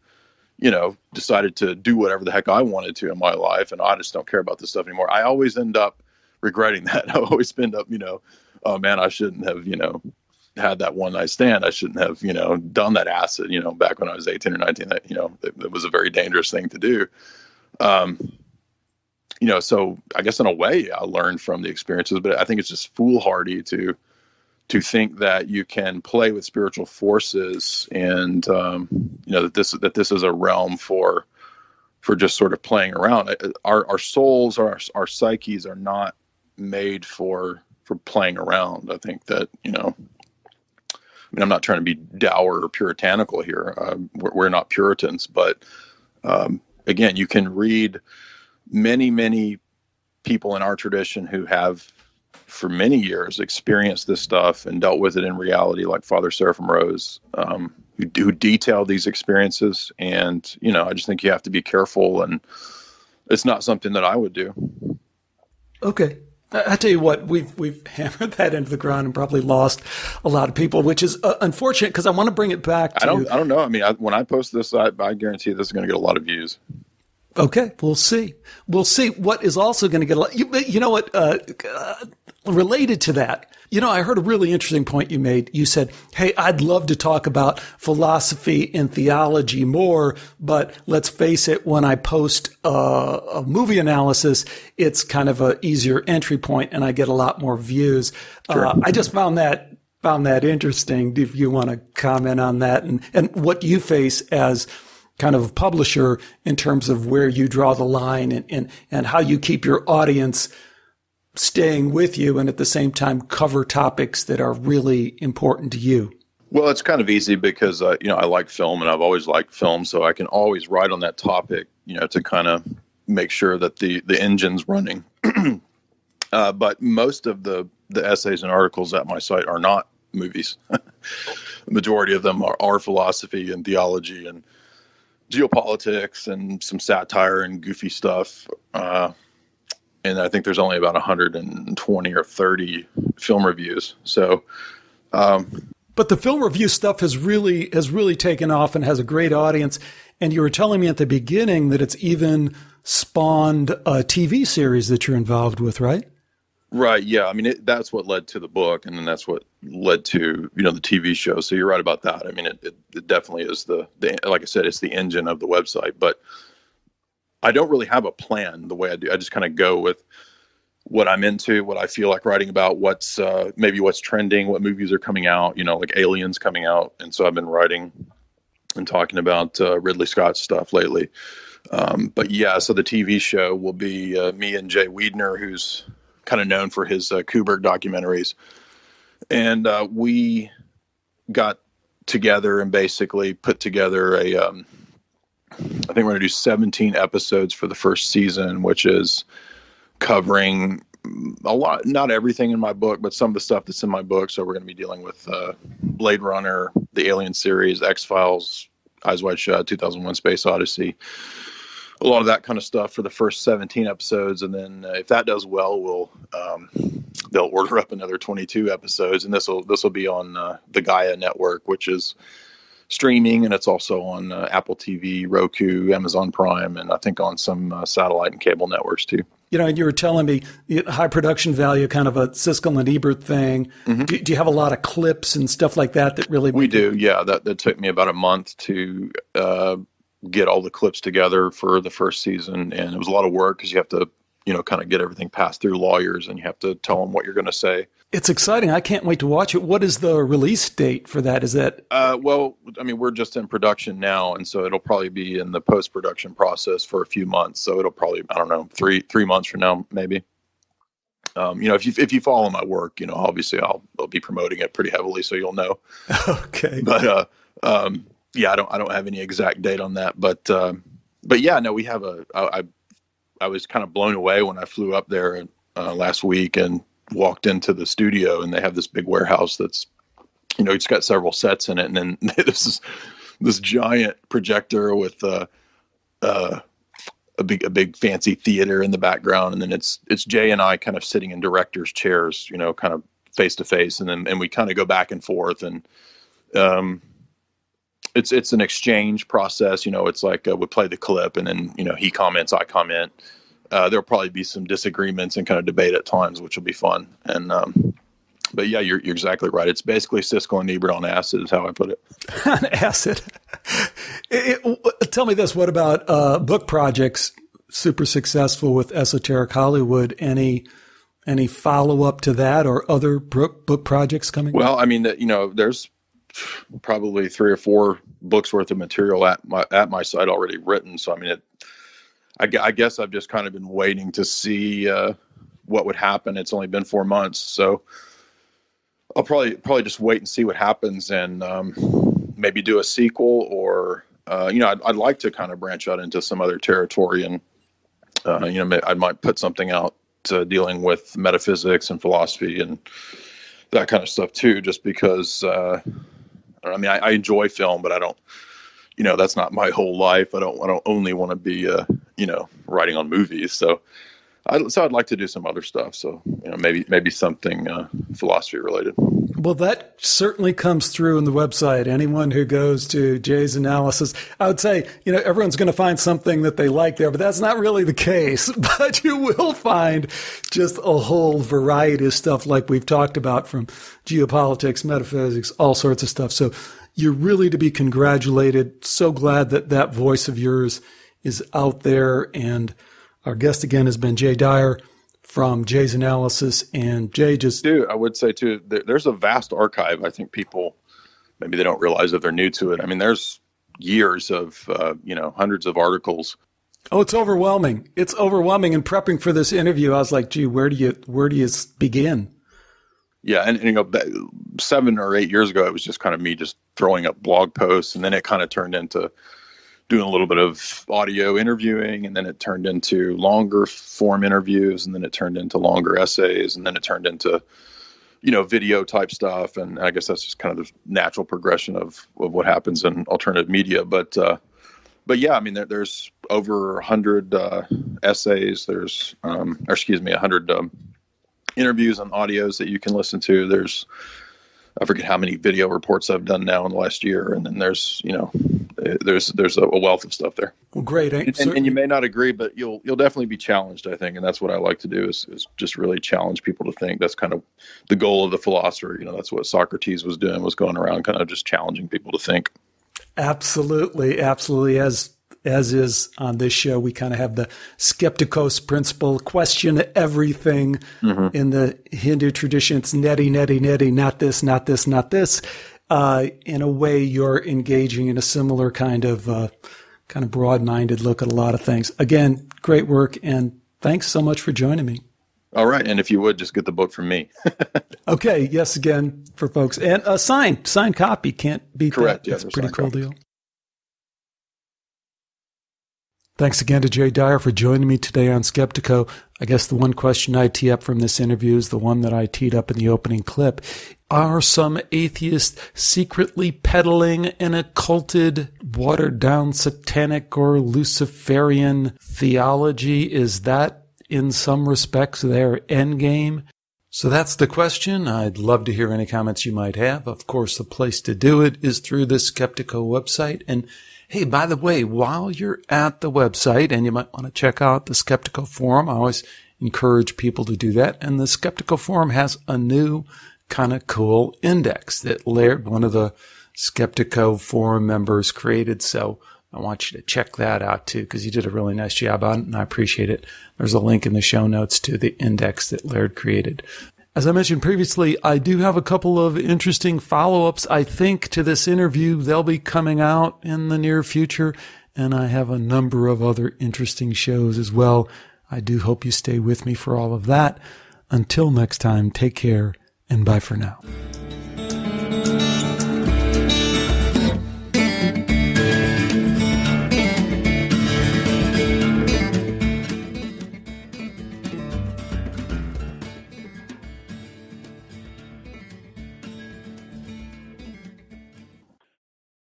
you know, decided to do whatever the heck I wanted to in my life, and I just don't care about this stuff anymore. I always end up regretting that. I always end up, you know, oh man, I shouldn't have, you know, had that one night stand. I shouldn't have, you know, done that acid, you know, back when I was 18 or 19, that, you know, it, it was a very dangerous thing to do. Um, you know, so I guess in a way I learned from the experiences, but I think it's just foolhardy to, to think that you can play with spiritual forces and, um, you know, that this, that this is a realm for, for just sort of playing around. Our, our souls, our, our psyches are not made for for playing around. I think that you know. I mean, I'm not trying to be dour or puritanical here. Uh, we're, we're, not Puritans, but um, again, you can read many, many people in our tradition who have, for many years, experienced this stuff and dealt with it in reality, like Father Seraphim Rose, um, who, who detail these experiences. And you know, I just think you have to be careful, and it's not something that I would do. Okay. I tell you what, we've we've hammered that into the ground and probably lost a lot of people, which is uh, unfortunate because I want to bring it back. To, I don't. I don't know. I mean, I, when I post this, I, I guarantee this is going to get a lot of views. Okay, we'll see. We'll see. What is also going to get a lot. You, you know what? Uh, uh, related to that, you know, I heard a really interesting point you made. You said, Hey, I'd love to talk about philosophy and theology more, but let's face it, when I post a, a movie analysis, it's kind of a easier entry point and I get a lot more views. Sure. Uh, I just found that found that interesting. If you want to comment on that and, and what you face as kind of publisher in terms of where you draw the line and, and, and how you keep your audience staying with you and at the same time cover topics that are really important to you? Well, it's kind of easy because uh, you know I like film and I've always liked film, so I can always write on that topic. You know, to kind of make sure that the the engine's running. uh, but most of the the essays and articles at my site are not movies. the majority of them are, are philosophy and theology and geopolitics and some satire and goofy stuff. Uh, and I think there's only about 120 or 30 film reviews. So, um, but the film review stuff has really has really taken off and has a great audience. And you were telling me at the beginning that it's even spawned a TV series that you're involved with, right? Right. Yeah. I mean, it, that's what led to the book, and then that's what led to you know the TV show. So you're right about that. I mean, it, it, it definitely is the, the like I said, it's the engine of the website, but I don't really have a plan the way I do. I just kind of go with what I'm into, what I feel like writing about, what's uh, maybe what's trending, what movies are coming out. You know, like Aliens coming out, and so I've been writing and talking about uh, Ridley Scott stuff lately. Um, but yeah, so the TV show will be uh, me and Jay Weidner, who's kind of known for his uh, Kubrick documentaries, and uh, we got together and basically put together a um, I think we're going to do 17 episodes for the first season, which is covering a lot, not everything in my book, but some of the stuff that's in my book. So we're going to be dealing with uh, Blade Runner, the Alien series, X Files, Eyes Wide Shut, 2001: Space Odyssey, a lot of that kind of stuff for the first 17 episodes, and then uh, if that does well, we'll um, they'll order up another 22 episodes, and this will this will be on uh, the Gaia network, which is streaming, and it's also on uh, Apple TV, Roku, Amazon Prime, and I think on some uh, satellite and cable networks too. You know, and you were telling me high production value, kind of a Siskel and Ebert thing. Mm-hmm. Do, do, you have a lot of clips and stuff like that that really? We do, yeah. That that took me about a month to uh, get all the clips together for the first season, and it was a lot of work because you have to you know, kind of get everything passed through lawyers and you have to tell them what you're going to say. It's exciting. I can't wait to watch it. What is the release date for that? Is that? Uh, well, I mean, we're just in production now, and so it'll probably be in the post production process for a few months. So it'll probably, I don't know, three three months from now, maybe. Um, you know, if you if you follow my work, you know, obviously I'll I'll be promoting it pretty heavily, so you'll know. okay. But uh, um, yeah, I don't I don't have any exact date on that, but uh, but yeah, no, we have a I, I was kind of blown away when I flew up there uh, last week and walked into the studio, and they have this big warehouse that's, you know, it's got several sets in it, and then this is this giant projector with uh, uh, a big a big fancy theater in the background, and then it's it's Jay and I kind of sitting in directors' chairs, you know, kind of face to face, and then and we kind of go back and forth, and um, it's it's an exchange process. You know, it's like uh, we play the clip, and then you know he comments, I comment. Uh, there'll probably be some disagreements and kind of debate at times, which will be fun. And um, but yeah, you're, you're exactly right. It's basically Siskel and Ebert on acid, is how I put it. on acid. It, it, tell me this: What about uh, book projects? Super successful with Esoteric Hollywood. Any any follow up to that, or other book book projects coming? Well, I mean, you know, there's probably three or four books worth of material at my at my site already written. So I mean, it. I, I guess I've just kind of been waiting to see uh, what would happen. It's only been four months, so I'll probably probably just wait and see what happens, and um, maybe do a sequel, or uh, you know, I'd, I'd like to kind of branch out into some other territory, and uh, you know, I might put something out dealing with metaphysics and philosophy and that kind of stuff too, just because uh, I mean, I, I, enjoy film, but I don't, you know, that's not my whole life. I don't, I don't only want to be, uh, you know, writing on movies. So, I, so I'd like to do some other stuff. So, you know, maybe, maybe something uh, philosophy related. Well, that certainly comes through in the website. Anyone who goes to Jay's analysis, I would say, you know, everyone's going to find something that they like there, but that's not really the case. But you will find just a whole variety of stuff like we've talked about from geopolitics, metaphysics, all sorts of stuff. So you're really to be congratulated. So glad that that voice of yours is out there. And our guest again has been Jay Dyer from Jay's analysis, and Jay just. Too, I would say too, there's a vast archive. I think people maybe they don't realize if they're new to it. I mean, there's years of uh, you know hundreds of articles. Oh, it's overwhelming! It's overwhelming. And prepping for this interview, I was like, "Gee, where do you where do you begin?" Yeah, and, and you know, seven or eight years ago, it was just kind of me just throwing up blog posts, and then it kind of turned into doing a little bit of audio interviewing and then it turned into longer form interviews and then it turned into longer essays and then it turned into you know video type stuff. And i guess that's just kind of the natural progression of, of what happens in alternative media. But uh, but yeah i mean there, there's over 100 uh, essays. There's um, or excuse me 100 um, interviews and audios that you can listen to. There's I forget how many video reports I've done now in the last year, and then there's you know eh, there's there's a wealth of stuff there. Well, great, and, and, and, you may not agree, but you'll you'll definitely be challenged. I think, and that's what I like to do is is just really challenge people to think. That's kind of the goal of the philosopher. You know, that's what Socrates was doing was going around kind of just challenging people to think. Absolutely, absolutely. As as is on this show, we kind of have the skeptikos principle, question everything. Mm-hmm. In the Hindu tradition, it's neti, neti, neti, not this, not this, not this. Uh, in a way, you're engaging in a similar kind of uh, kind of broad-minded look at a lot of things. Again, great work, and thanks so much for joining me. All right, and if you would just get the book from me. okay, yes, again for folks, and a signed signed copy can't beat Correct. that. Yeah, That's a pretty cool copy. deal. Thanks again to Jay Dyer for joining me today on Skeptiko. I guess the one question I tee up from this interview is the one that I teed up in the opening clip. Are some atheists secretly peddling an occulted, watered down satanic or Luciferian theology? Is that in some respects their endgame? So that's the question. I'd love to hear any comments you might have. Of course, the place to do it is through the Skeptiko website and Hey, by the way, while you're at the website and you might want to check out the Skeptiko Forum, I always encourage people to do that. And the Skeptiko Forum has a new kind of cool index that Laird, one of the Skeptiko Forum members created. So I want you to check that out too, because you did a really nice job on it and I appreciate it. There's a link in the show notes to the index that Laird created. As I mentioned previously, I do have a couple of interesting follow ups, I think, to this interview. They'll be coming out in the near future, and I have a number of other interesting shows as well. I do hope you stay with me for all of that. Until next time, take care and bye for now.